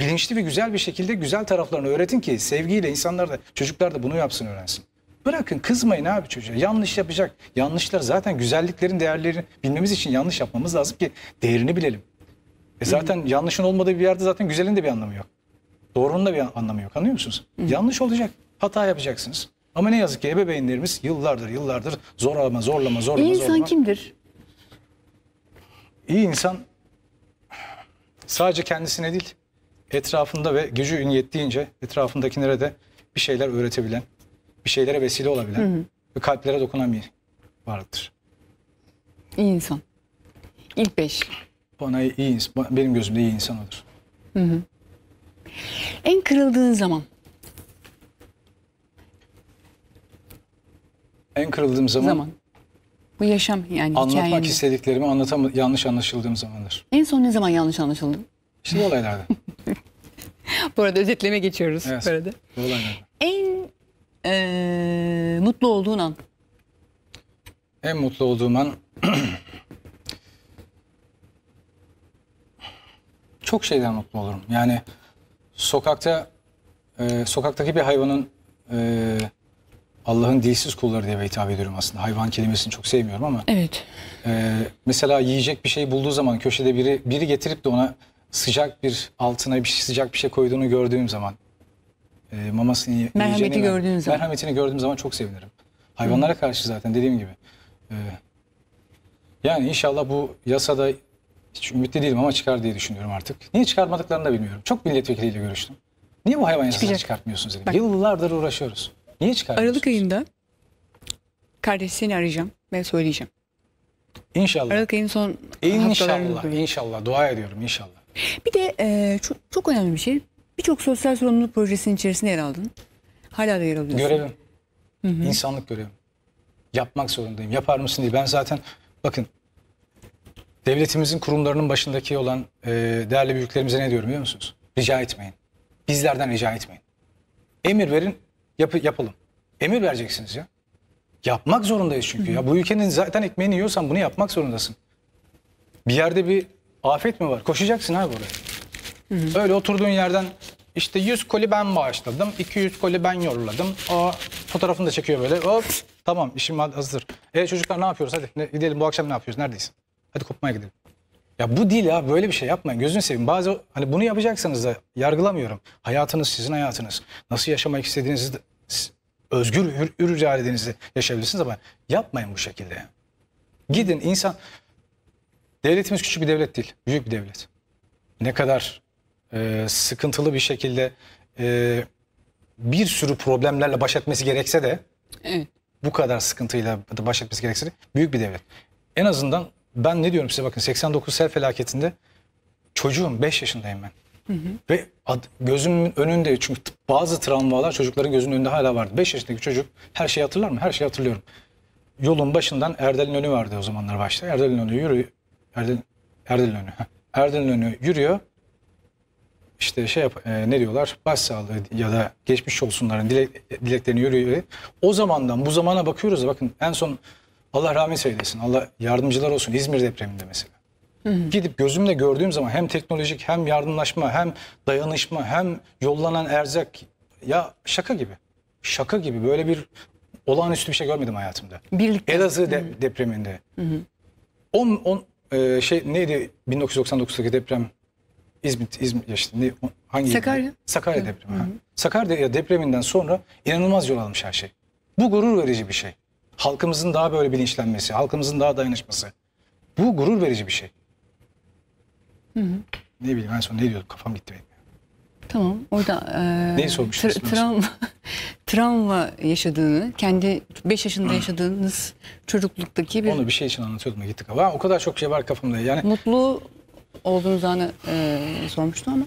Bilinçli ve güzel bir şekilde güzel taraflarını öğretin ki sevgiyle insanlar da çocuklar da bunu yapsın öğrensin. Bırakın kızmayın abi çocuğa. Yanlış yapacak. Yanlışlar zaten güzelliklerin değerlerini bilmemiz için yanlış yapmamız lazım ki değerini bilelim. E zaten yanlışın olmadığı bir yerde zaten güzelin de bir anlamı yok. Doğrunun da bir anlamı yok anlıyor musunuz? Yanlış olacak. Hata yapacaksınız. Ama ne yazık ki ebeveynlerimiz yıllardır yıllardır zorlama zorlama zorlama İyi insan zorlama. kimdir? İyi insan sadece kendisine değil etrafında ve gücü yettiğince etrafındakilere de bir şeyler öğretebilen, bir şeylere vesile olabilen ve kalplere dokunan bir varlıktır. İyi insan. İlk beş. Bana iyi insan, benim gözümde iyi insan odur. En kırıldığın zaman. En kırıldığım zaman, Zaman. Bu yaşam yani anlatmak hikayende. istediklerimi anlatam yanlış anlaşıldığım zamandır. En son ne zaman yanlış anlaşıldın? İşte bu olaylarda. *laughs* Bu arada özetleme geçiyoruz. Evet. Bu arada. bu olaylarda. En eee, mutlu olduğun an. En mutlu olduğum an *clears throat* çok şeyden mutlu olurum. Yani sokakta e, sokaktaki bir hayvanın e, Allah'ın dilsiz kulları diye hitap ediyorum aslında. Hayvan kelimesini çok sevmiyorum ama Evet. e, mesela yiyecek bir şey bulduğu zaman köşede biri biri getirip de ona sıcak bir altına bir şey, sıcak bir şey koyduğunu gördüğüm zaman e, mamasını Merhameti gördüğün zaman. merhametini gördüğüm zaman çok sevinirim. Hayvanlara karşı zaten dediğim gibi. e, yani inşallah bu yasada hiç ümitli değilim ama çıkar diye düşünüyorum artık. Niye çıkarmadıklarını da bilmiyorum. Çok milletvekiliyle görüştüm. Niye bu hayvan yasasını çıkartmıyorsunuz dedim. Bak. Yıllardır uğraşıyoruz. Niye çıkarmıyorsunuz? Aralık ayında kardeşini arayacağım ve söyleyeceğim. İnşallah. Aralık ayının son İnşallah, inşallah. Dua ediyorum inşallah. Bir de eee, çok, çok önemli bir şey. Birçok sosyal sorumluluk projesinin içerisinde yer aldın. Hala da yer alıyorsun. Görevim. İnsanlık görevim. Yapmak zorundayım. Yapar mısın diye. Ben zaten bakın devletimizin kurumlarının başındaki olan e, değerli büyüklerimize ne diyorum biliyor musunuz? Rica etmeyin. Bizlerden rica etmeyin. Emir verin, yapı, yapalım. Emir vereceksiniz ya. Yapmak zorundayız çünkü. Ya bu ülkenin zaten ekmeğini yiyorsan bunu yapmak zorundasın. Bir yerde bir afet mi var? Koşacaksın abi oraya. Öyle oturduğun yerden işte 100 koli ben bağışladım, 200 koli ben yolladım. O fotoğrafını da çekiyor böyle. Hop tamam işim hazır. E çocuklar ne yapıyoruz? Hadi ne, gidelim bu akşam ne yapıyoruz? Neredeyiz? Hadi kopmaya gidelim. Ya bu değil ya böyle bir şey yapmayın. Gözünü seveyim. Bazı hani bunu yapacaksanız da yargılamıyorum. Hayatınız sizin hayatınız. Nasıl yaşamak istediğinizi de, özgür hür, hür iradenizi yaşayabilirsiniz ama yapmayın bu şekilde. Gidin insan devletimiz küçük bir devlet değil. Büyük bir devlet. Ne kadar e, sıkıntılı bir şekilde e, bir sürü problemlerle baş etmesi gerekse de Evet. bu kadar sıkıntıyla baş etmesi gerekse de büyük bir devlet. En azından ben ne diyorum size bakın 89 sel felaketinde çocuğum 5 yaşındayım ben. Ve ad- gözümün önünde çünkü bazı travmalar çocukların gözünün önünde hala vardı. 5 yaşındaki çocuk her şeyi hatırlar mı? Her şeyi hatırlıyorum. Yolun başından Erdel'in önü vardı o zamanlar başta. Erdel'in önü yürüyor. Erdel, Erdel'in önü. heh. Erdel'in önü yürüyor. İşte şey yap, e, ne diyorlar? Başsağlığı ya da geçmiş olsunların dilek, dileklerini yürüyor. O zamandan bu zamana bakıyoruz da bakın en son Allah rahmet eylesin. Allah yardımcılar olsun İzmir depreminde mesela. Gidip gözümle gördüğüm zaman hem teknolojik hem yardımlaşma hem dayanışma hem yollanan erzak ya şaka gibi. Şaka gibi böyle bir olağanüstü bir şey görmedim hayatımda. Birlikte. Elazığ de, depreminde. On, on, e, şey neydi 1999'daki deprem İzmit, İzmit işte ne, hangi Sakarya. Sakarya depremi. ha. Sakarya depreminden sonra inanılmaz yol almış her şey. Bu gurur verici bir şey. Halkımızın daha böyle bilinçlenmesi, halkımızın daha dayanışması. Bu gurur verici bir şey. Ne bileyim en son ne diyordum kafam gitti benim. Tamam. Orada eee, Neyi tra- travma, *laughs* travma yaşadığını, kendi 5 yaşında yaşadığınız çocukluktaki bir Onu bir şey için anlatıyordum gittik. Ama o kadar çok şey var kafamda. Yani mutlu olduğunuz anı eee sormuştu ama.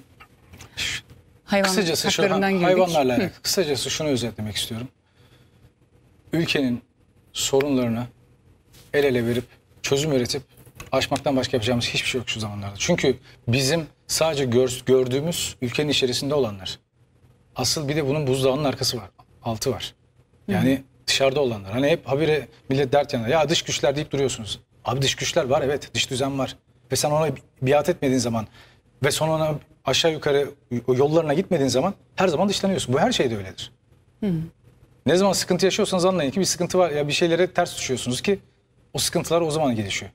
Hayvan Kısacası şu girdik. hayvanlarla Hı. alakalı. Kısacası şunu özetlemek istiyorum. Ülkenin sorunlarını el ele verip çözüm üretip aşmaktan başka yapacağımız hiçbir şey yok şu zamanlarda. Çünkü bizim sadece gör- gördüğümüz ülkenin içerisinde olanlar. Asıl bir de bunun buzdağının arkası var. Altı var. Yani dışarıda olanlar. Hani hep habire millet dert yanında. Ya dış güçler deyip duruyorsunuz. Abi dış güçler var evet. Dış düzen var. Ve sen ona biat etmediğin zaman ve sonra ona aşağı yukarı yollarına gitmediğin zaman her zaman dışlanıyorsun. Bu her şeyde öyledir. Ne zaman sıkıntı yaşıyorsanız anlayın ki bir sıkıntı var. Ya bir şeylere ters düşüyorsunuz ki o sıkıntılar o zaman gelişiyor.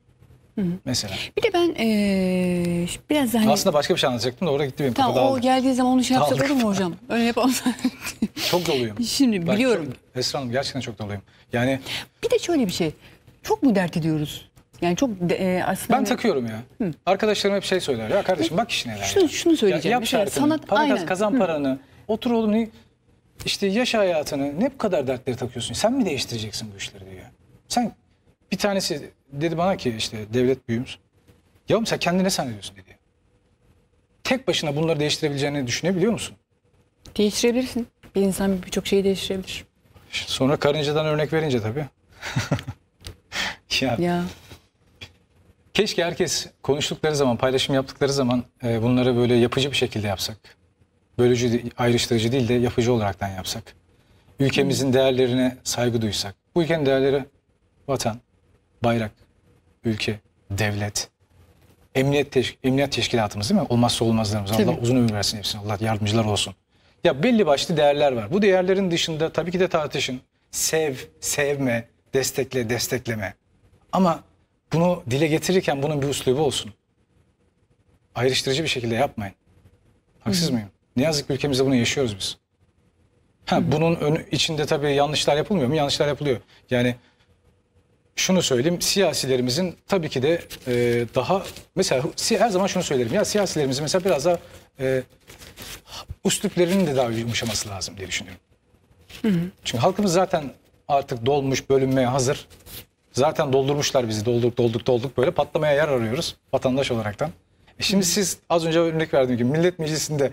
Mesela. Bir de ben eee, biraz daha hani, Aslında başka bir şey anlatacaktım da oraya gitti benim tamam kafa o geldiği zaman onu şey yapsak olur mu hocam? Öyle yapalım. Çok doluyum. *laughs* Şimdi Ben biliyorum. çok- Esra Hanım gerçekten çok doluyum. Yani Bir de şöyle bir şey. Çok mu dert ediyoruz? Yani çok e, aslında Ben hani- takıyorum ya. Arkadaşlarım hep şey söyler. Ya kardeşim bak işine ya. Şunu- şunu söyleyeceğim. yap Mesela sanat- para kaz- aynen. kazan paranı. Otur oğlum ne işte yaşa hayatını. Ne bu kadar dertleri takıyorsun? Sen mi değiştireceksin bu işleri diyor. ya. Sen bir tanesi dedi bana ki işte devlet büyüğümüz. Yavrum sen kendine ne zannediyorsun dedi. Tek başına bunları değiştirebileceğini düşünebiliyor musun? değiştirebilirsin. Bir insan birçok şeyi değiştirebilir. Sonra karıncadan örnek verince tabii. *laughs* ya Ya Keşke herkes konuştukları zaman, paylaşım yaptıkları zaman e, bunları böyle yapıcı bir şekilde yapsak. Bölücü, ayrıştırıcı değil de yapıcı olaraktan yapsak. Ülkemizin değerlerine saygı duysak. Bu ülkenin değerleri vatan, bayrak, ülke, devlet, emniyet, teş- emniyet teşkilatımız değil mi? Olmazsa olmazlarımız. Allah Tabii. uzun ömür versin hepsine. Allah yardımcılar olsun. Ya belli başlı değerler var. Bu değerlerin dışında tabii ki de tartışın. Sev, sevme, destekle, destekleme. Ama bunu dile getirirken bunun bir üslubu olsun. Ayrıştırıcı bir şekilde yapmayın. Haksız mıyım? Ne yazık ki ülkemizde bunu yaşıyoruz biz. Ha, bunun ön, içinde tabii yanlışlar yapılmıyor mu? Yanlışlar yapılıyor. Yani şunu söyleyeyim, siyasilerimizin tabii ki de e, daha mesela her zaman şunu söylerim ya siyasilerimizin mesela biraz daha e, üsluplerinin de daha yumuşaması lazım diye düşünüyorum. Çünkü halkımız zaten artık dolmuş, bölünmeye hazır. Zaten doldurmuşlar bizi. Dolduk, dolduk, dolduk. Böyle patlamaya yer arıyoruz vatandaş olaraktan. E şimdi siz az önce örnek verdiğim gibi millet meclisinde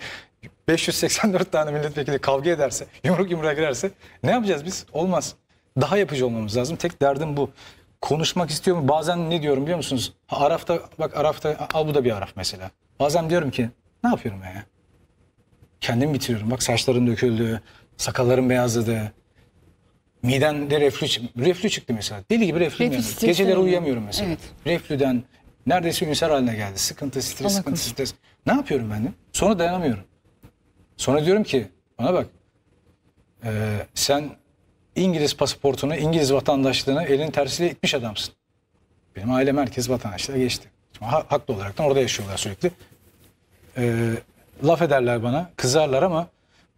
584 tane milletvekili kavga ederse, yumruk yumruğa girerse ne yapacağız biz? Olmaz. Daha yapıcı olmamız lazım. Tek derdim bu. Konuşmak istiyorum. Bazen ne diyorum biliyor musunuz? Araf'ta bak Araf'ta al bu da bir Araf mesela. Bazen diyorum ki ne yapıyorum ya? Kendimi bitiriyorum. Bak saçların döküldü, sakalların beyazladı. Midende reflü, reflü çıktı mesela. Deli gibi reflü. Reflü yani. Geceleri uyuyamıyorum mesela. Evet. Reflüden neredeyse ülser haline geldi. Sıkıntı, stres, sıkıntı, stres. Ne yapıyorum ben de? Sonra dayanamıyorum. Sonra diyorum ki bana bak e, sen İngiliz pasaportunu, İngiliz vatandaşlığını elin tersiyle itmiş adamsın. Benim ailem herkes vatandaşlığa geçti. Şimdi ha- haklı olarak da orada yaşıyorlar sürekli. E, laf ederler bana, kızarlar ama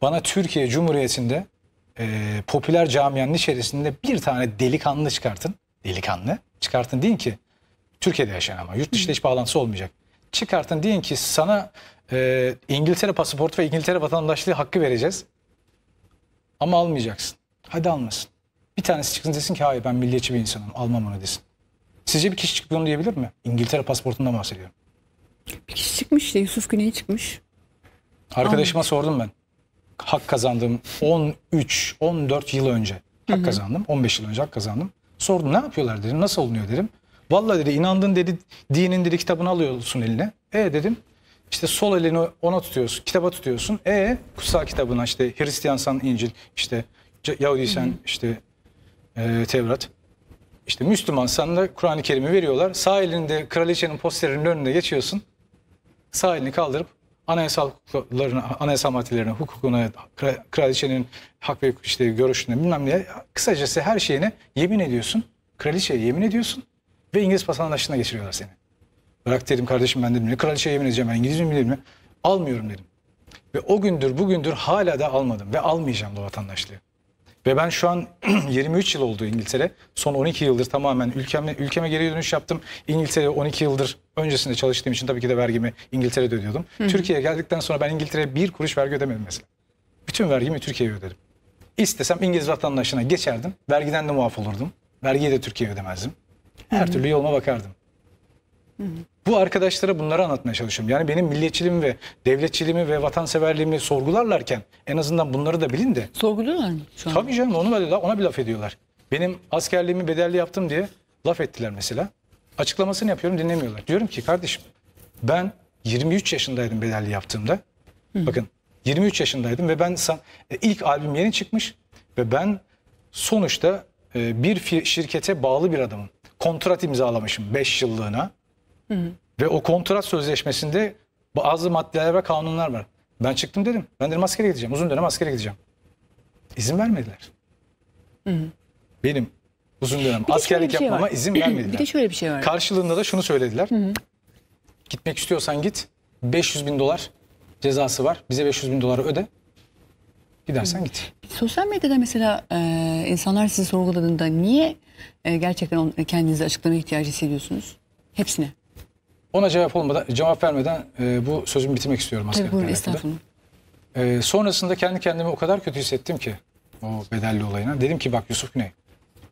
bana Türkiye Cumhuriyeti'nde e, popüler camianın içerisinde bir tane delikanlı çıkartın. Delikanlı çıkartın deyin ki Türkiye'de yaşayan ama yurt dışında hiç bağlantısı olmayacak. Çıkartın deyin ki sana e, İngiltere pasaportu ve İngiltere vatandaşlığı hakkı vereceğiz. Ama almayacaksın. Hadi almasın. Bir tanesi çıksın desin ki hayır ben milliyetçi bir insanım almam onu desin. Sizce bir kişi çıkıp bunu diyebilir mi? İngiltere pasaportundan bahsediyorum. bir kişi çıkmış işte Yusuf Güney çıkmış. Arkadaşıma sordum ben. Hak kazandım 13 14 yıl önce. Hak kazandım. 15 yıl önce hak kazandım. Sordum ne yapıyorlar dedim. Nasıl olunuyor dedim. Vallahi dedi inandın dedi dinin dedi kitabını alıyorsun eline. E dedim. İşte sol elini ona tutuyorsun. Kitaba tutuyorsun. E kutsal kitabına işte Hristiyansan İncil, işte Yahudiysen işte e, Tevrat. İşte Müslümansan da Kur'an-ı Kerim'i veriyorlar. Sağ elinde kraliçenin posterinin önünde geçiyorsun sağ elini kaldırıp anayasal hukuklarına, anayasal maddelerine, hukukuna, kra- kraliçenin hak ve işte görüşüne bilmem ne kısacası her şeyine yemin ediyorsun. Kraliçeye yemin ediyorsun ve İngiliz vatandaşlığına geçiriyorlar seni. Bırak dedim kardeşim ben dedim ne kraliçeye yemin edeceğim ben İngiliz miyim dedim. Almıyorum dedim. Ve o gündür bugündür hala da almadım ve almayacağım da vatandaşlığı. Ve ben şu an *clears throat* 23 yıl oldu İngiltere. Son 12 yıldır tamamen ülkeme, ülkeme geri dönüş yaptım. İngiltere 12 yıldır öncesinde çalıştığım için tabii ki de vergimi İngiltere'de ödüyordum. Türkiye'ye geldikten sonra ben İngiltere'ye bir kuruş vergi ödemedim mesela. Bütün vergimi Türkiye'ye ödedim. İstesem İngiliz vatandaşına geçerdim. Vergiden de muaf olurdum. Vergiyi de Türkiye'ye ödemezdim. Her türlü yoluma bakardım. Bu arkadaşlara bunları anlatmaya çalışıyorum. Yani benim milliyetçiliğimi ve devletçiliğimi ve vatanseverliğimi sorgularlarken en azından bunları da bilin de Sorguluyorlar mı şu an? Tabii canım onu da- ona bir laf ediyorlar. Benim askerliğimi bedelli yaptım diye laf ettiler mesela. Açıklamasını yapıyorum dinlemiyorlar. Diyorum ki kardeşim ben 23 yaşındaydım bedelli yaptığımda. Bakın 23 yaşındaydım ve ben e, ilk albüm yeni çıkmış ve ben sonuçta e, bir şirkete bağlı bir adamım. Kontrat imzalamışım 5 yıllığına. Ve o kontrat sözleşmesinde bazı maddeler ve kanunlar var. Ben çıktım dedim. Ben dedim askere gideceğim. Uzun dönem askere gideceğim. İzin vermediler. Benim uzun dönem Bir askerlik şey yapmama var. izin vermediler. *clears throat* Bir de şöyle bir şey var. Karşılığında da şunu söylediler. Gitmek istiyorsan git. 500 bin dolar cezası var. Bize 500 bin doları öde. Gidersen git. sosyal medyada mesela e, insanlar sizi sorguladığında niye e, gerçekten on- kendinizi açıklamaya ihtiyacı hissediyorsunuz? Hepsine. Ona cevap olmadan, cevap vermeden e, bu sözümü bitirmek istiyorum Tabii askerlikle buyurun estağfurullah. E, sonrasında kendi kendimi o kadar kötü hissettim ki o bedelli olayına. Dedim ki bak Yusuf Güney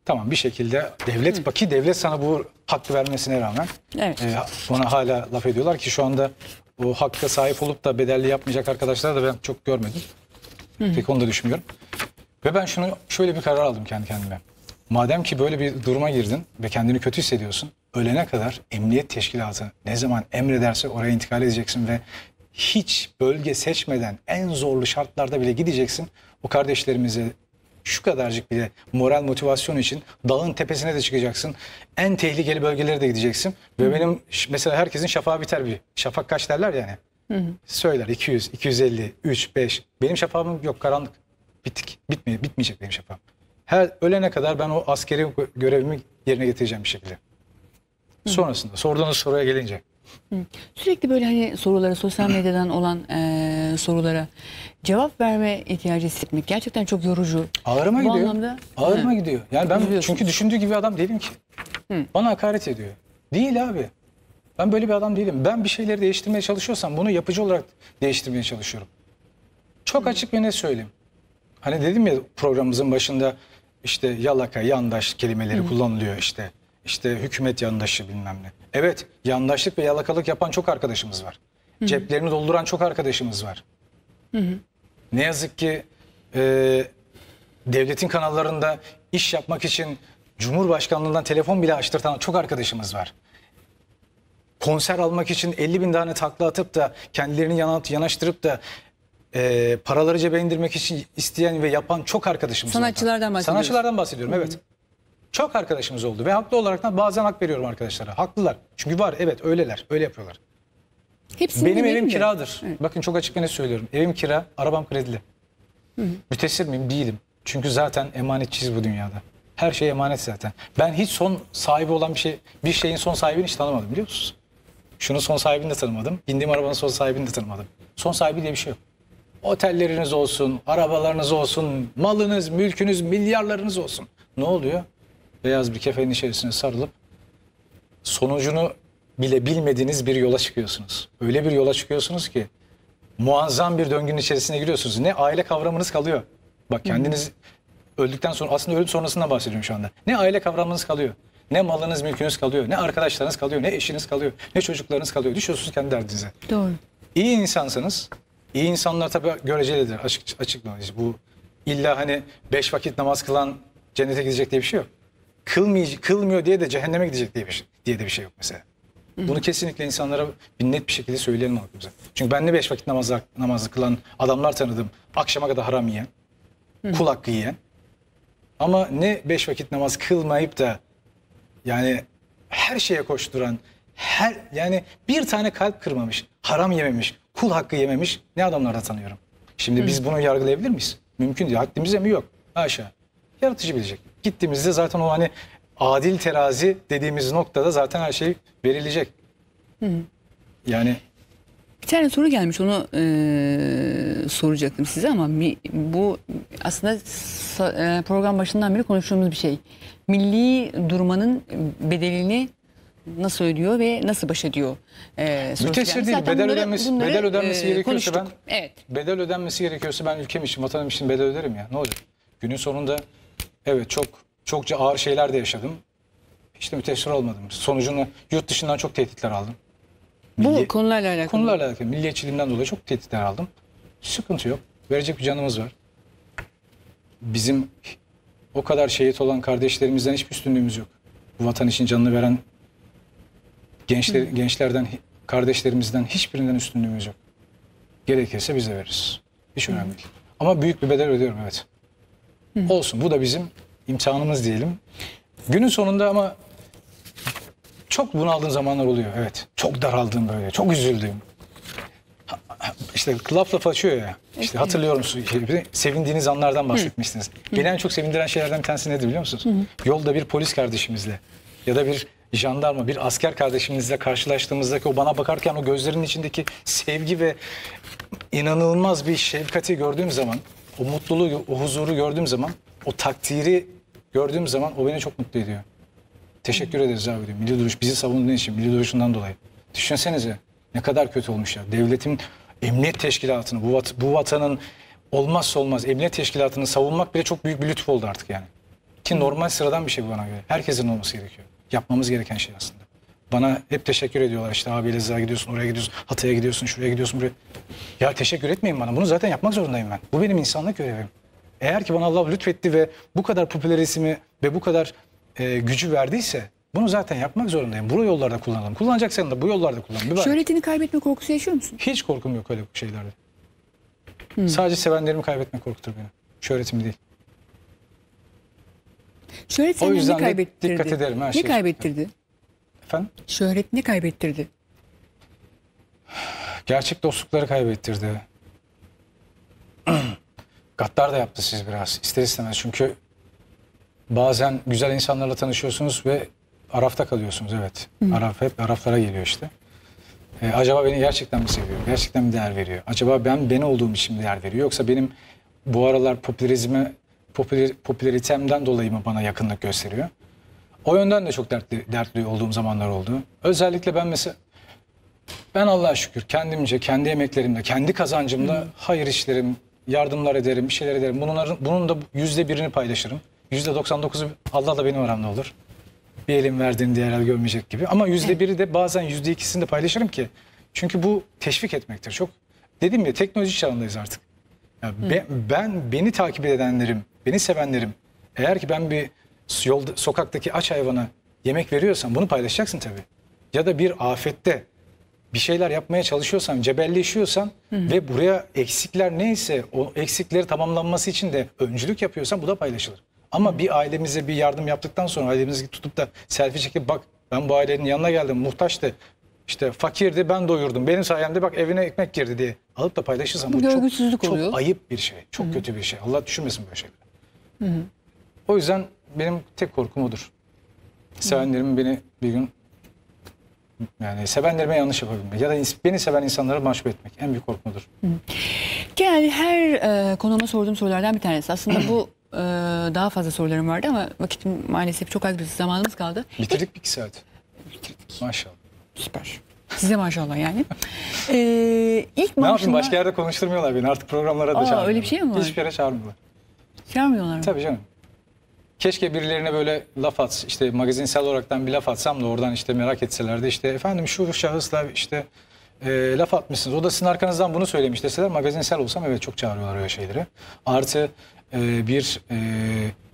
tamam bir şekilde devlet bak ki devlet sana bu hakkı vermesine rağmen Evet. e, bana hala laf ediyorlar ki şu anda o hakka sahip olup da bedelli yapmayacak arkadaşlar da ben çok görmedim. Pek onu da düşünmüyorum. Ve ben şunu şöyle bir karar aldım kendi kendime. Madem ki böyle bir duruma girdin ve kendini kötü hissediyorsun, ölene kadar emniyet teşkilatı ne zaman emrederse oraya intikal edeceksin ve hiç bölge seçmeden en zorlu şartlarda bile gideceksin. O kardeşlerimize şu kadarcık bile moral motivasyon için dağın tepesine de çıkacaksın. En tehlikeli bölgelere de gideceksin. Ve benim ş- mesela herkesin şafağı biter bir. Şafak kaç derler yani. Söyler 200, 250, 3, 5. Benim şafağım yok karanlık. Bittik. Bitmeye, bitmeyecek benim şafağım. Her ölene kadar ben o askeri gö- görevimi yerine getireceğim bir şekilde. Sonrasında sorduğunuz soruya gelince. Sürekli böyle hani sorulara, sosyal medyadan olan e, sorulara cevap verme ihtiyacı hissetmek gerçekten çok yorucu. Ağrıma Bu gidiyor. anlamda- Ağrıma Hı. gidiyor. Yani ben çünkü düşündüğü gibi adam değilim ki. Bana hakaret ediyor. Değil abi. Ben böyle bir adam değilim. Ben bir şeyleri değiştirmeye çalışıyorsam bunu yapıcı olarak değiştirmeye çalışıyorum. Çok açık ve net söyleyeyim. Hani dedim ya programımızın başında işte yalaka, yandaş kelimeleri kullanılıyor işte. İşte hükümet yandaşı bilmem ne. Evet yandaşlık ve yalakalık yapan çok arkadaşımız var. Ceplerini dolduran çok arkadaşımız var. Ne yazık ki e, devletin kanallarında iş yapmak için Cumhurbaşkanlığından telefon bile açtırtan çok arkadaşımız var. Konser almak için 50 bin tane takla atıp da kendilerini yana, yanaştırıp da e, paraları cebe indirmek için isteyen ve yapan çok arkadaşımız oldu. Sanatçılardan bahsediyoruz. Sanatçılardan bahsediyorum evet. Çok arkadaşımız oldu ve haklı olarak da bazen hak veriyorum arkadaşlara. Haklılar. Çünkü var evet öyleler öyle yapıyorlar. Hepsini Benim evim de. kiradır. Bakın çok açık ve net söylüyorum. Evim kira, arabam kredili. Mütesir miyim? Değilim. Çünkü zaten emanetçiyiz bu dünyada. Her şey emanet zaten. Ben hiç son sahibi olan bir şey, bir şeyin son sahibini hiç tanımadım biliyor musunuz? Şunun son sahibini de tanımadım. Bindiğim arabanın son sahibini de tanımadım. Son sahibi diye bir şey yok. Otelleriniz olsun, arabalarınız olsun, malınız, mülkünüz, milyarlarınız olsun. Ne oluyor? Beyaz bir kefenin içerisine sarılıp sonucunu bile bilmediğiniz bir yola çıkıyorsunuz. Öyle bir yola çıkıyorsunuz ki muazzam bir döngünün içerisine giriyorsunuz. Ne aile kavramınız kalıyor. Bak kendiniz öldükten sonra aslında ölüm sonrasından bahsediyorum şu anda. Ne aile kavramınız kalıyor. Ne malınız, mülkünüz kalıyor. Ne arkadaşlarınız kalıyor. Ne eşiniz kalıyor. Ne çocuklarınız kalıyor. Düşüyorsunuz kendi derdinize. Doğru. İyi insansınız. İyi insanlar tabii görecelidir açık açıklayıcı. Bu illa hani beş vakit namaz kılan cennete gidecek diye bir şey yok. Kılmay, kılmıyor diye de cehenneme gidecek diye bir şey, diye de bir şey yok mesela. Bunu kesinlikle insanlara bir net bir şekilde söyleyelim halkımıza. Çünkü ben ne beş vakit namazı, namazı kılan adamlar tanıdım. Akşama kadar haram yiyen, kul hakkı yiyen. Ama ne beş vakit namaz kılmayıp da yani her şeye koşturan, her yani bir tane kalp kırmamış, haram yememiş, kul hakkı yememiş ne adamlar da tanıyorum. Şimdi biz bunu yargılayabilir miyiz? Mümkün değil. Haddimize mi yok? Haşa. Yaratıcı bilecek. Gittiğimizde zaten o hani adil terazi dediğimiz noktada zaten her şey verilecek. Yani Bir tane soru gelmiş onu e, soracaktım size ama mi- bu aslında e, program başından beri konuştuğumuz bir şey. Milli durmanın bedelini nasıl ödüyor ve nasıl baş ediyor? E, Müteşir değil. Zaten Bedel bunları- ödenmesi, bunları, bedel ödenmesi e, gerekiyorsa ben konuştuk. Evet. bedel ödenmesi gerekiyorsa ben ülkem için, vatanım için bedel öderim ya. Ne olacak? Günün sonunda evet çok çokça ağır şeyler de yaşadım. Hiç de müteşir olmadım. Sonucunda yurt dışından çok tehditler aldım. Bu Milli- konularla alakalı. Konularla alakalı milliyetçiliğimden dolayı çok tehditler aldım. Sıkıntı yok. Verecek bir canımız var. Bizim o kadar şehit olan kardeşlerimizden hiçbir üstünlüğümüz yok. Bu vatan için canını veren gençler, gençlerden, kardeşlerimizden hiçbirinden üstünlüğümüz yok. Gerekirse biz de veririz. Hiç önemli değil. Ama büyük bir bedel ödüyorum evet. Olsun bu da bizim imtihanımız diyelim. Günün sonunda ama çok bunaldığım zamanlar oluyor evet. Çok daraldığım böyle, çok üzüldüğüm. İşte laf laf açıyor ya. İşte hatırlıyorum şey, sevindiğiniz anlardan bahsetmiştiniz. Beni en çok sevindiren şeylerden bir tanesi nedir biliyor musunuz? Yolda bir polis kardeşimizle ya da bir jandarma, bir asker kardeşimizle karşılaştığımızdaki o bana bakarken o gözlerinin içindeki sevgi ve inanılmaz bir şefkati gördüğüm zaman o mutluluğu, o huzuru gördüğüm zaman, o takdiri gördüğüm zaman o beni çok mutlu ediyor. Teşekkür ederiz abi diyor. Milli duruş bizi savunduğun için, milli duruşundan dolayı. Düşünsenize ne kadar kötü olmuş ya. Devletin emniyet teşkilatını, bu, vat- bu vatanın olmazsa olmaz emniyet teşkilatını savunmak bile çok büyük bir lütuf oldu artık yani. Ki normal sıradan bir şey bu bana göre. Herkesin olması gerekiyor. Yapmamız gereken şey aslında. Bana hep teşekkür ediyorlar işte abi Elazığ'a gidiyorsun, oraya gidiyorsun, Hatay'a gidiyorsun, şuraya gidiyorsun, buraya. Ya teşekkür etmeyin bana. Bunu zaten yapmak zorundayım ben. Bu benim insanlık görevim. Eğer ki bana Allah lütfetti ve bu kadar popülerizmi ve bu kadar e, gücü verdiyse bunu zaten yapmak zorundayım. Bu yollarda kullanalım. Kullanacaksan da bu yollarda kullan. Mübarek. Şöhretini kaybetme korkusu yaşıyor musun? Hiç korkum yok öyle şeylerde. Sadece sevenlerimi kaybetmek korkutur beni. Şöhretimi değil. Şöhret O yüzden ne kaybettirdi? dikkat ederim her Ne şeye. kaybettirdi? Efendim? Şöhret ne kaybettirdi? Gerçek dostlukları kaybettirdi. *clears throat* Gaddar da yaptı siz biraz ister istemez. Çünkü bazen güzel insanlarla tanışıyorsunuz ve arafta kalıyorsunuz evet. Araf hep araflara geliyor işte. Ee, acaba beni gerçekten mi seviyor? Gerçekten mi değer veriyor? Acaba ben beni olduğum için mi değer veriyor? Yoksa benim bu aralar popülerizme, popüler, popülaritemden dolayı mı bana yakınlık gösteriyor? O yönden de çok dertli, dertli olduğum zamanlar oldu. Özellikle ben mesela ben Allah'a şükür kendimce, kendi emeklerimle, kendi kazancımla hayır işlerim, yardımlar ederim, bir şeyler ederim. Bunların, bunun da yüzde birini paylaşırım. Yüzde 99'u Allah da benim aramda olur. Bir elin verdiğini diğer el görmeyecek gibi. Ama yüzde biri de bazen yüzde ikisini de paylaşırım ki. Çünkü bu teşvik etmektir. Çok dedim ya teknoloji çağındayız artık. Ya be- ben beni takip edenlerim, beni sevenlerim eğer ki ben bir yolda sokaktaki aç hayvana yemek veriyorsam bunu paylaşacaksın tabii. Ya da bir afette bir şeyler yapmaya çalışıyorsan, cebelleşiyorsan ve buraya eksikler neyse o eksikleri tamamlanması için de öncülük yapıyorsan bu da paylaşılır. Ama bir ailemize bir yardım yaptıktan sonra ailemizi tutup da selfie çekip bak ben bu ailenin yanına geldim muhtaçtı. işte fakirdi ben doyurdum. Benim sayemde bak evine ekmek girdi diye alıp da paylaşırsan Bu bu çok, çok ayıp bir şey. Çok kötü bir şey. Allah düşünmesin böyle şeyleri. O yüzden benim tek korkum odur. Sevenlerimin beni bir gün yani sevenlerime yanlış yapabilmek ya da beni seven insanlara mahcup etmek en büyük korkum odur. Genelde her e, konuğuma sorduğum sorulardan bir tanesi. Aslında bu e, daha fazla sorularım vardı ama vakitim maalesef çok az bir zamanımız kaldı. Bitirdik bir iki saat. Maşallah. Süper. Size maşallah yani. Ee, *laughs* ilk Ne yapayım başka yerde konuşturmuyorlar beni artık programlara da Aa, çağırmıyorlar. öyle bir şey mi var? Hiçbir yere çağırmıyorlar. çağırmıyorlar mı? Tabii canım. Keşke birilerine böyle laf at, işte magazinsel olaraktan bir laf atsam da oradan işte merak etselerdi işte efendim şu şahısla işte e, laf atmışsınız. O da sizin arkanızdan bunu söylemiş deseler magazinsel olsam evet çok çağırıyorlar öyle şeyleri. Artı e, bir e,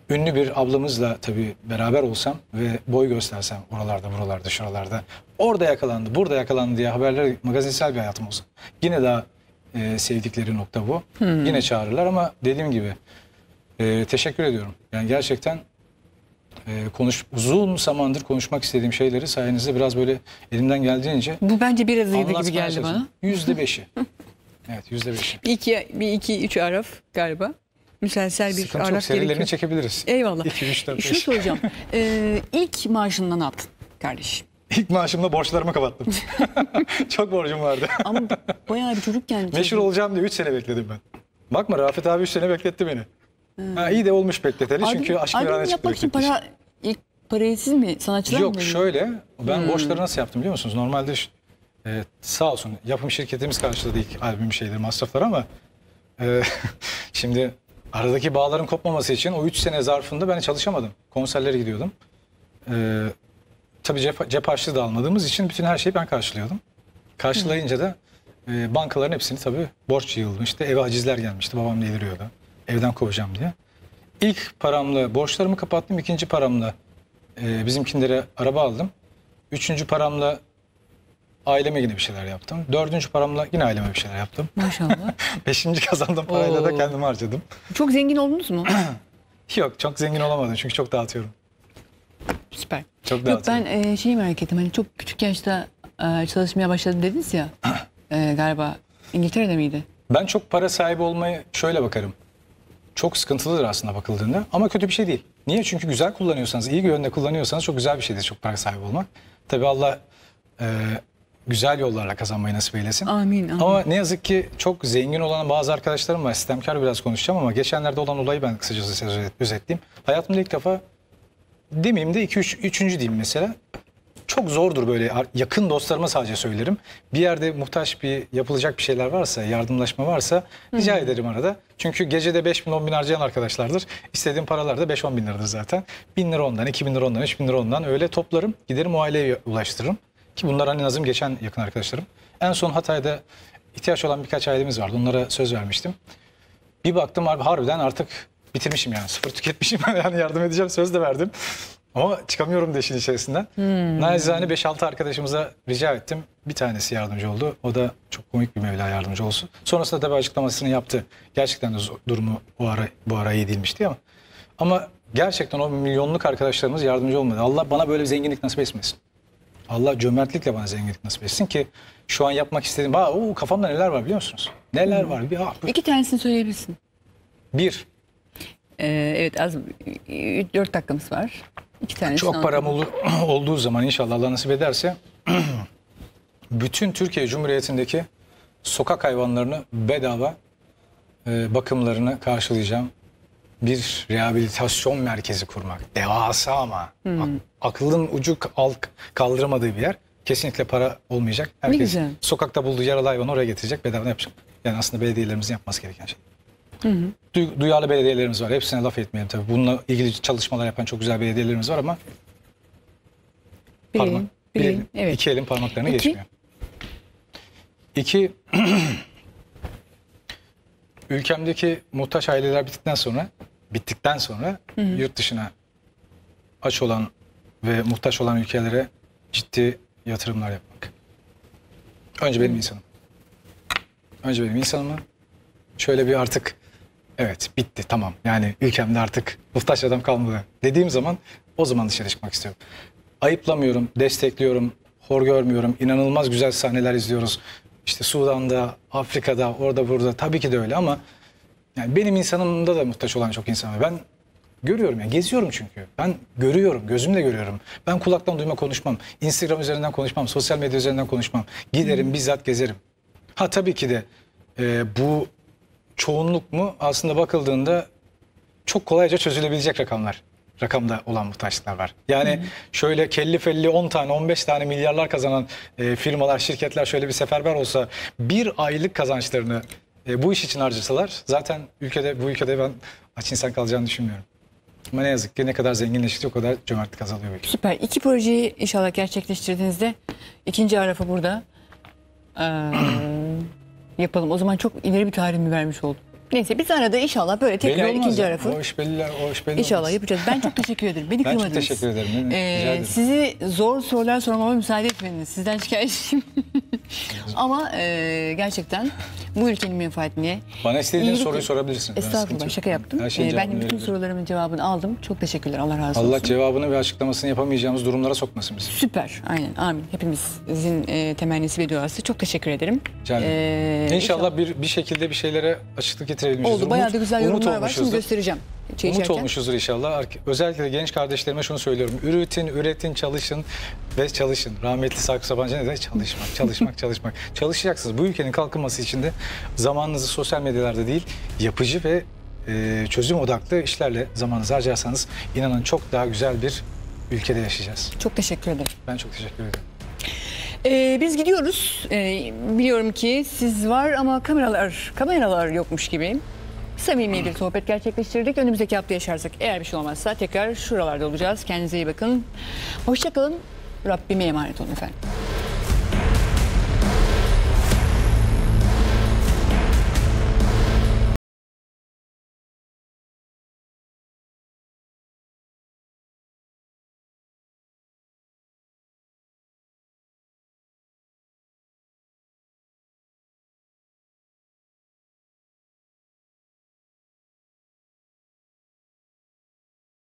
ünlü bir ablamızla tabii beraber olsam ve boy göstersem oralarda buralarda şuralarda orada yakalandı burada yakalandı diye haberler magazinsel bir hayatım olsa. Yine daha e, sevdikleri nokta bu. Yine çağırırlar ama dediğim gibi ee, teşekkür ediyorum. Yani gerçekten e, konuş uzun zamandır konuşmak istediğim şeyleri sayenizde biraz böyle elimden geldiğince Bu bence biraz iyiydi gibi geldi bana. Yüzde beşi. evet yüzde beşi. Bir *laughs* iki, bir iki, üç araf galiba. Müselsel bir Sıkıntı yok araf serilerini gerekiyor. çekebiliriz. Eyvallah. İki, üç, dört, Şunu beş. soracağım. *laughs* Ee, ilk maaşından ne yaptın kardeş? İlk maaşımla borçlarımı kapattım. *laughs* Çok borcum vardı. Ama bayağı bir çocukken. Meşhur olacağım diye 3 sene bekledim ben. Bakma Rafet abi 3 sene bekletti beni. Ha, iyi de olmuş bekleteli çünkü aşk albüm mirane çıktı yapmak için para, ilk parayı siz mi? Sanatçılar mı Yok veriyor? şöyle ben Hmm. borçları nasıl yaptım biliyor musunuz? Normalde ş- e, sağ olsun yapım şirketimiz karşıladı ilk albüm şeyleri masrafları ama e, *laughs* şimdi aradaki bağların kopmaması için o 3 sene zarfında ben çalışamadım. Konserlere gidiyordum. E, tabii cep, cep harçlığı da almadığımız için bütün her şeyi ben karşılıyordum. Karşılayınca da e, bankaların hepsini tabii borç yığılmıştı. Eve hacizler gelmişti. Babam deliriyordu. Evden kovacağım diye. İlk paramla borçlarımı kapattım. ikinci paramla e, bizimkilere araba aldım. Üçüncü paramla aileme yine bir şeyler yaptım. Dördüncü paramla yine aileme bir şeyler yaptım. Maşallah. *laughs* Beşinci kazandığım parayla da Oo. kendime harcadım. Çok zengin oldunuz mu? *clears throat* Yok çok zengin olamadım çünkü çok dağıtıyorum. Süper. Çok Yok ben e, şeyi merak ettim. Hani çok küçük yaşta e, çalışmaya başladım dediniz ya. *clears throat* e, galiba İngiltere'de miydi? Ben çok para sahibi olmayı şöyle bakarım. Çok sıkıntılıdır aslında bakıldığında ama kötü bir şey değil. Niye? Çünkü güzel kullanıyorsanız, iyi yönde kullanıyorsanız çok güzel bir şeydir çok para sahibi olmak. Tabii Allah e, güzel yollarla kazanmayı nasip eylesin. Amin. amin. Ama ne yazık ki çok zengin olan bazı arkadaşlarım var. Sistemkar biraz konuşacağım ama geçenlerde olan olayı ben özet- özetleyeyim. Hayatımda ilk defa demeyeyim de 2-3 üçüncü diyeyim mesela. Çok zordur böyle yakın dostlarıma sadece söylerim. Bir yerde muhtaç bir yapılacak bir şeyler varsa, yardımlaşma varsa rica ederim arada. Çünkü gecede 5 bin 10 bin harcayan arkadaşlardır. İstediğim paralar da 5-10 bin liradır zaten. 1000 lira ondan, 2000 lira ondan, 3000 lira ondan öyle toplarım. Giderim o aileye ulaştırırım. Ki bunlar hani nazım geçen yakın arkadaşlarım. En son Hatay'da ihtiyaç olan birkaç ailemiz vardı. Onlara söz vermiştim. Bir baktım harbiden artık bitirmişim yani. Sıfır tüketmişim. *laughs* yani yardım edeceğim söz de verdim. Ama çıkamıyorum da işin içerisinden. Nacizane 5-6 arkadaşımıza rica ettim. Bir tanesi yardımcı oldu. O da çok komik bir Mevla yardımcı olsun. Sonrasında tabii açıklamasını yaptı. Gerçekten de durumu bu ara, bu ara iyi değilmişti ama. Ama gerçekten o milyonluk arkadaşlarımız yardımcı olmadı. Allah bana böyle bir zenginlik nasip etmesin. Allah cömertlikle bana zenginlik nasip etsin ki şu an yapmak istediğim... Aa, oo, kafamda neler var biliyor musunuz? Neler var? Bir, ah, İki tanesini söyleyebilirsin. bir, Ee, evet az dört dakikamız var. İki tanesini Çok param olur, *clears throat* olduğu zaman inşallah Allah nasip ederse *clears throat* bütün Türkiye Cumhuriyeti'ndeki sokak hayvanlarını bedava e, bakımlarını karşılayacağım. Bir rehabilitasyon merkezi kurmak. Devasa ama. Ak- aklın ucu kaldıramadığı bir yer. Kesinlikle para olmayacak. Herkes sokakta bulduğu yaralı hayvanı oraya getirecek. Bedava yapacak. Yani aslında belediyelerimizin yapması gereken şey. Du- duyarlı belediyelerimiz var. Hepsine laf etmeyelim tabii. Bununla ilgili çalışmalar yapan çok güzel belediyelerimiz var ama Bilelim, parmak, bilelim. bir- Evet. iki elin parmaklarını İki. geçmiyor. İki, *clears throat* ülkemdeki muhtaç aileler bittikten sonra, bittikten sonra yurt dışına aç olan ve muhtaç olan ülkelere ciddi yatırımlar yapmak. Önce benim insanım. Önce benim insanımı şöyle bir artık evet bitti tamam yani ülkemde artık muhtaç adam kalmadı dediğim zaman o zaman dışarı çıkmak istiyorum. Ayıplamıyorum, destekliyorum, hor görmüyorum. İnanılmaz güzel sahneler izliyoruz. İşte Sudan'da, Afrika'da, orada burada tabii ki de öyle ama yani benim insanımda da muhtaç olan çok insan var. Ben görüyorum ya geziyorum çünkü. Ben görüyorum, gözümle görüyorum. Ben kulaktan duyma konuşmam. Instagram üzerinden konuşmam, sosyal medya üzerinden konuşmam. Giderim bizzat gezerim. Ha tabii ki de e, bu çoğunluk mu aslında bakıldığında çok kolayca çözülebilecek rakamlar. Rakamda olan muhtaçlıklar var. Yani şöyle kelli felli 10 tane 15 tane milyarlar kazanan e, firmalar, şirketler şöyle bir seferber olsa bir aylık kazançlarını e, bu iş için harcasalar zaten ülkede bu ülkede ben aç insan kalacağını düşünmüyorum. Ama ne yazık ki ne kadar zenginleştikçe o kadar cömertlik azalıyor bu ülke. Süper. İki projeyi inşallah gerçekleştirdiğinizde ikinci Araf'a burada eee, yapalım. O zaman çok ileri bir tarih mi vermiş oldum. Neyse biz arada inşallah böyle tekrar Belli ikinci ya. Araf'ı O iş belli, o iş belli inşallah olmaz. yapacağız. Ben çok teşekkür ederim. Beni Ben çok kırmadınız. teşekkür ederim. Ne- rica Ee, ederim. sizi zor sorular sormama müsaade etmediniz. Sizden şikayetçiyim. *laughs* Ama e, gerçekten bu ülkenin menfaatine Bana istediğin iyilik- soruyu sorabilirsin. Ben Estağfurullah şaka yaptım. Her şeyin Ee, ben bütün sorularımın cevabını aldım. Çok teşekkürler. Allah razı Allah olsun. cevabını ve açıklamasını yapamayacağımız durumlara sokmasın bizi. Süper. Aynen. Amin. Hepimizin e, temennisi ve duası. Çok teşekkür ederim. Ederim. Ee, İnşallah bir, bir şekilde bir şeylere açıklık getirebilmişizdir. Oldu. Bayağı Umut- da güzel umut yorumlar var. Şimdi göstereceğim. Çay Umut içerken. olmuşuzdur inşallah. Özellikle genç kardeşlerime şunu söylüyorum. Üretin, üretin, çalışın ve çalışın. Rahmetli Sakıp Sabancı ne dedi? Çalışmak, çalışmak, *laughs* çalışmak. Çalışacaksınız. Bu ülkenin kalkınması için de zamanınızı sosyal medyalarda değil, yapıcı ve e, çözüm odaklı işlerle zamanınızı harcarsanız inanın çok daha güzel bir ülkede yaşayacağız. Çok teşekkür ederim. Ben çok teşekkür ederim. Ee, biz gidiyoruz. Ee, biliyorum ki siz var ama kameralar kameralar yokmuş gibi. Samimi bir sohbet gerçekleştirdik. Önümüzdeki hafta yaşarsak eğer bir şey olmazsa tekrar şuralarda olacağız. Kendinize iyi bakın. Hoşçakalın. Rabbime emanet olun efendim.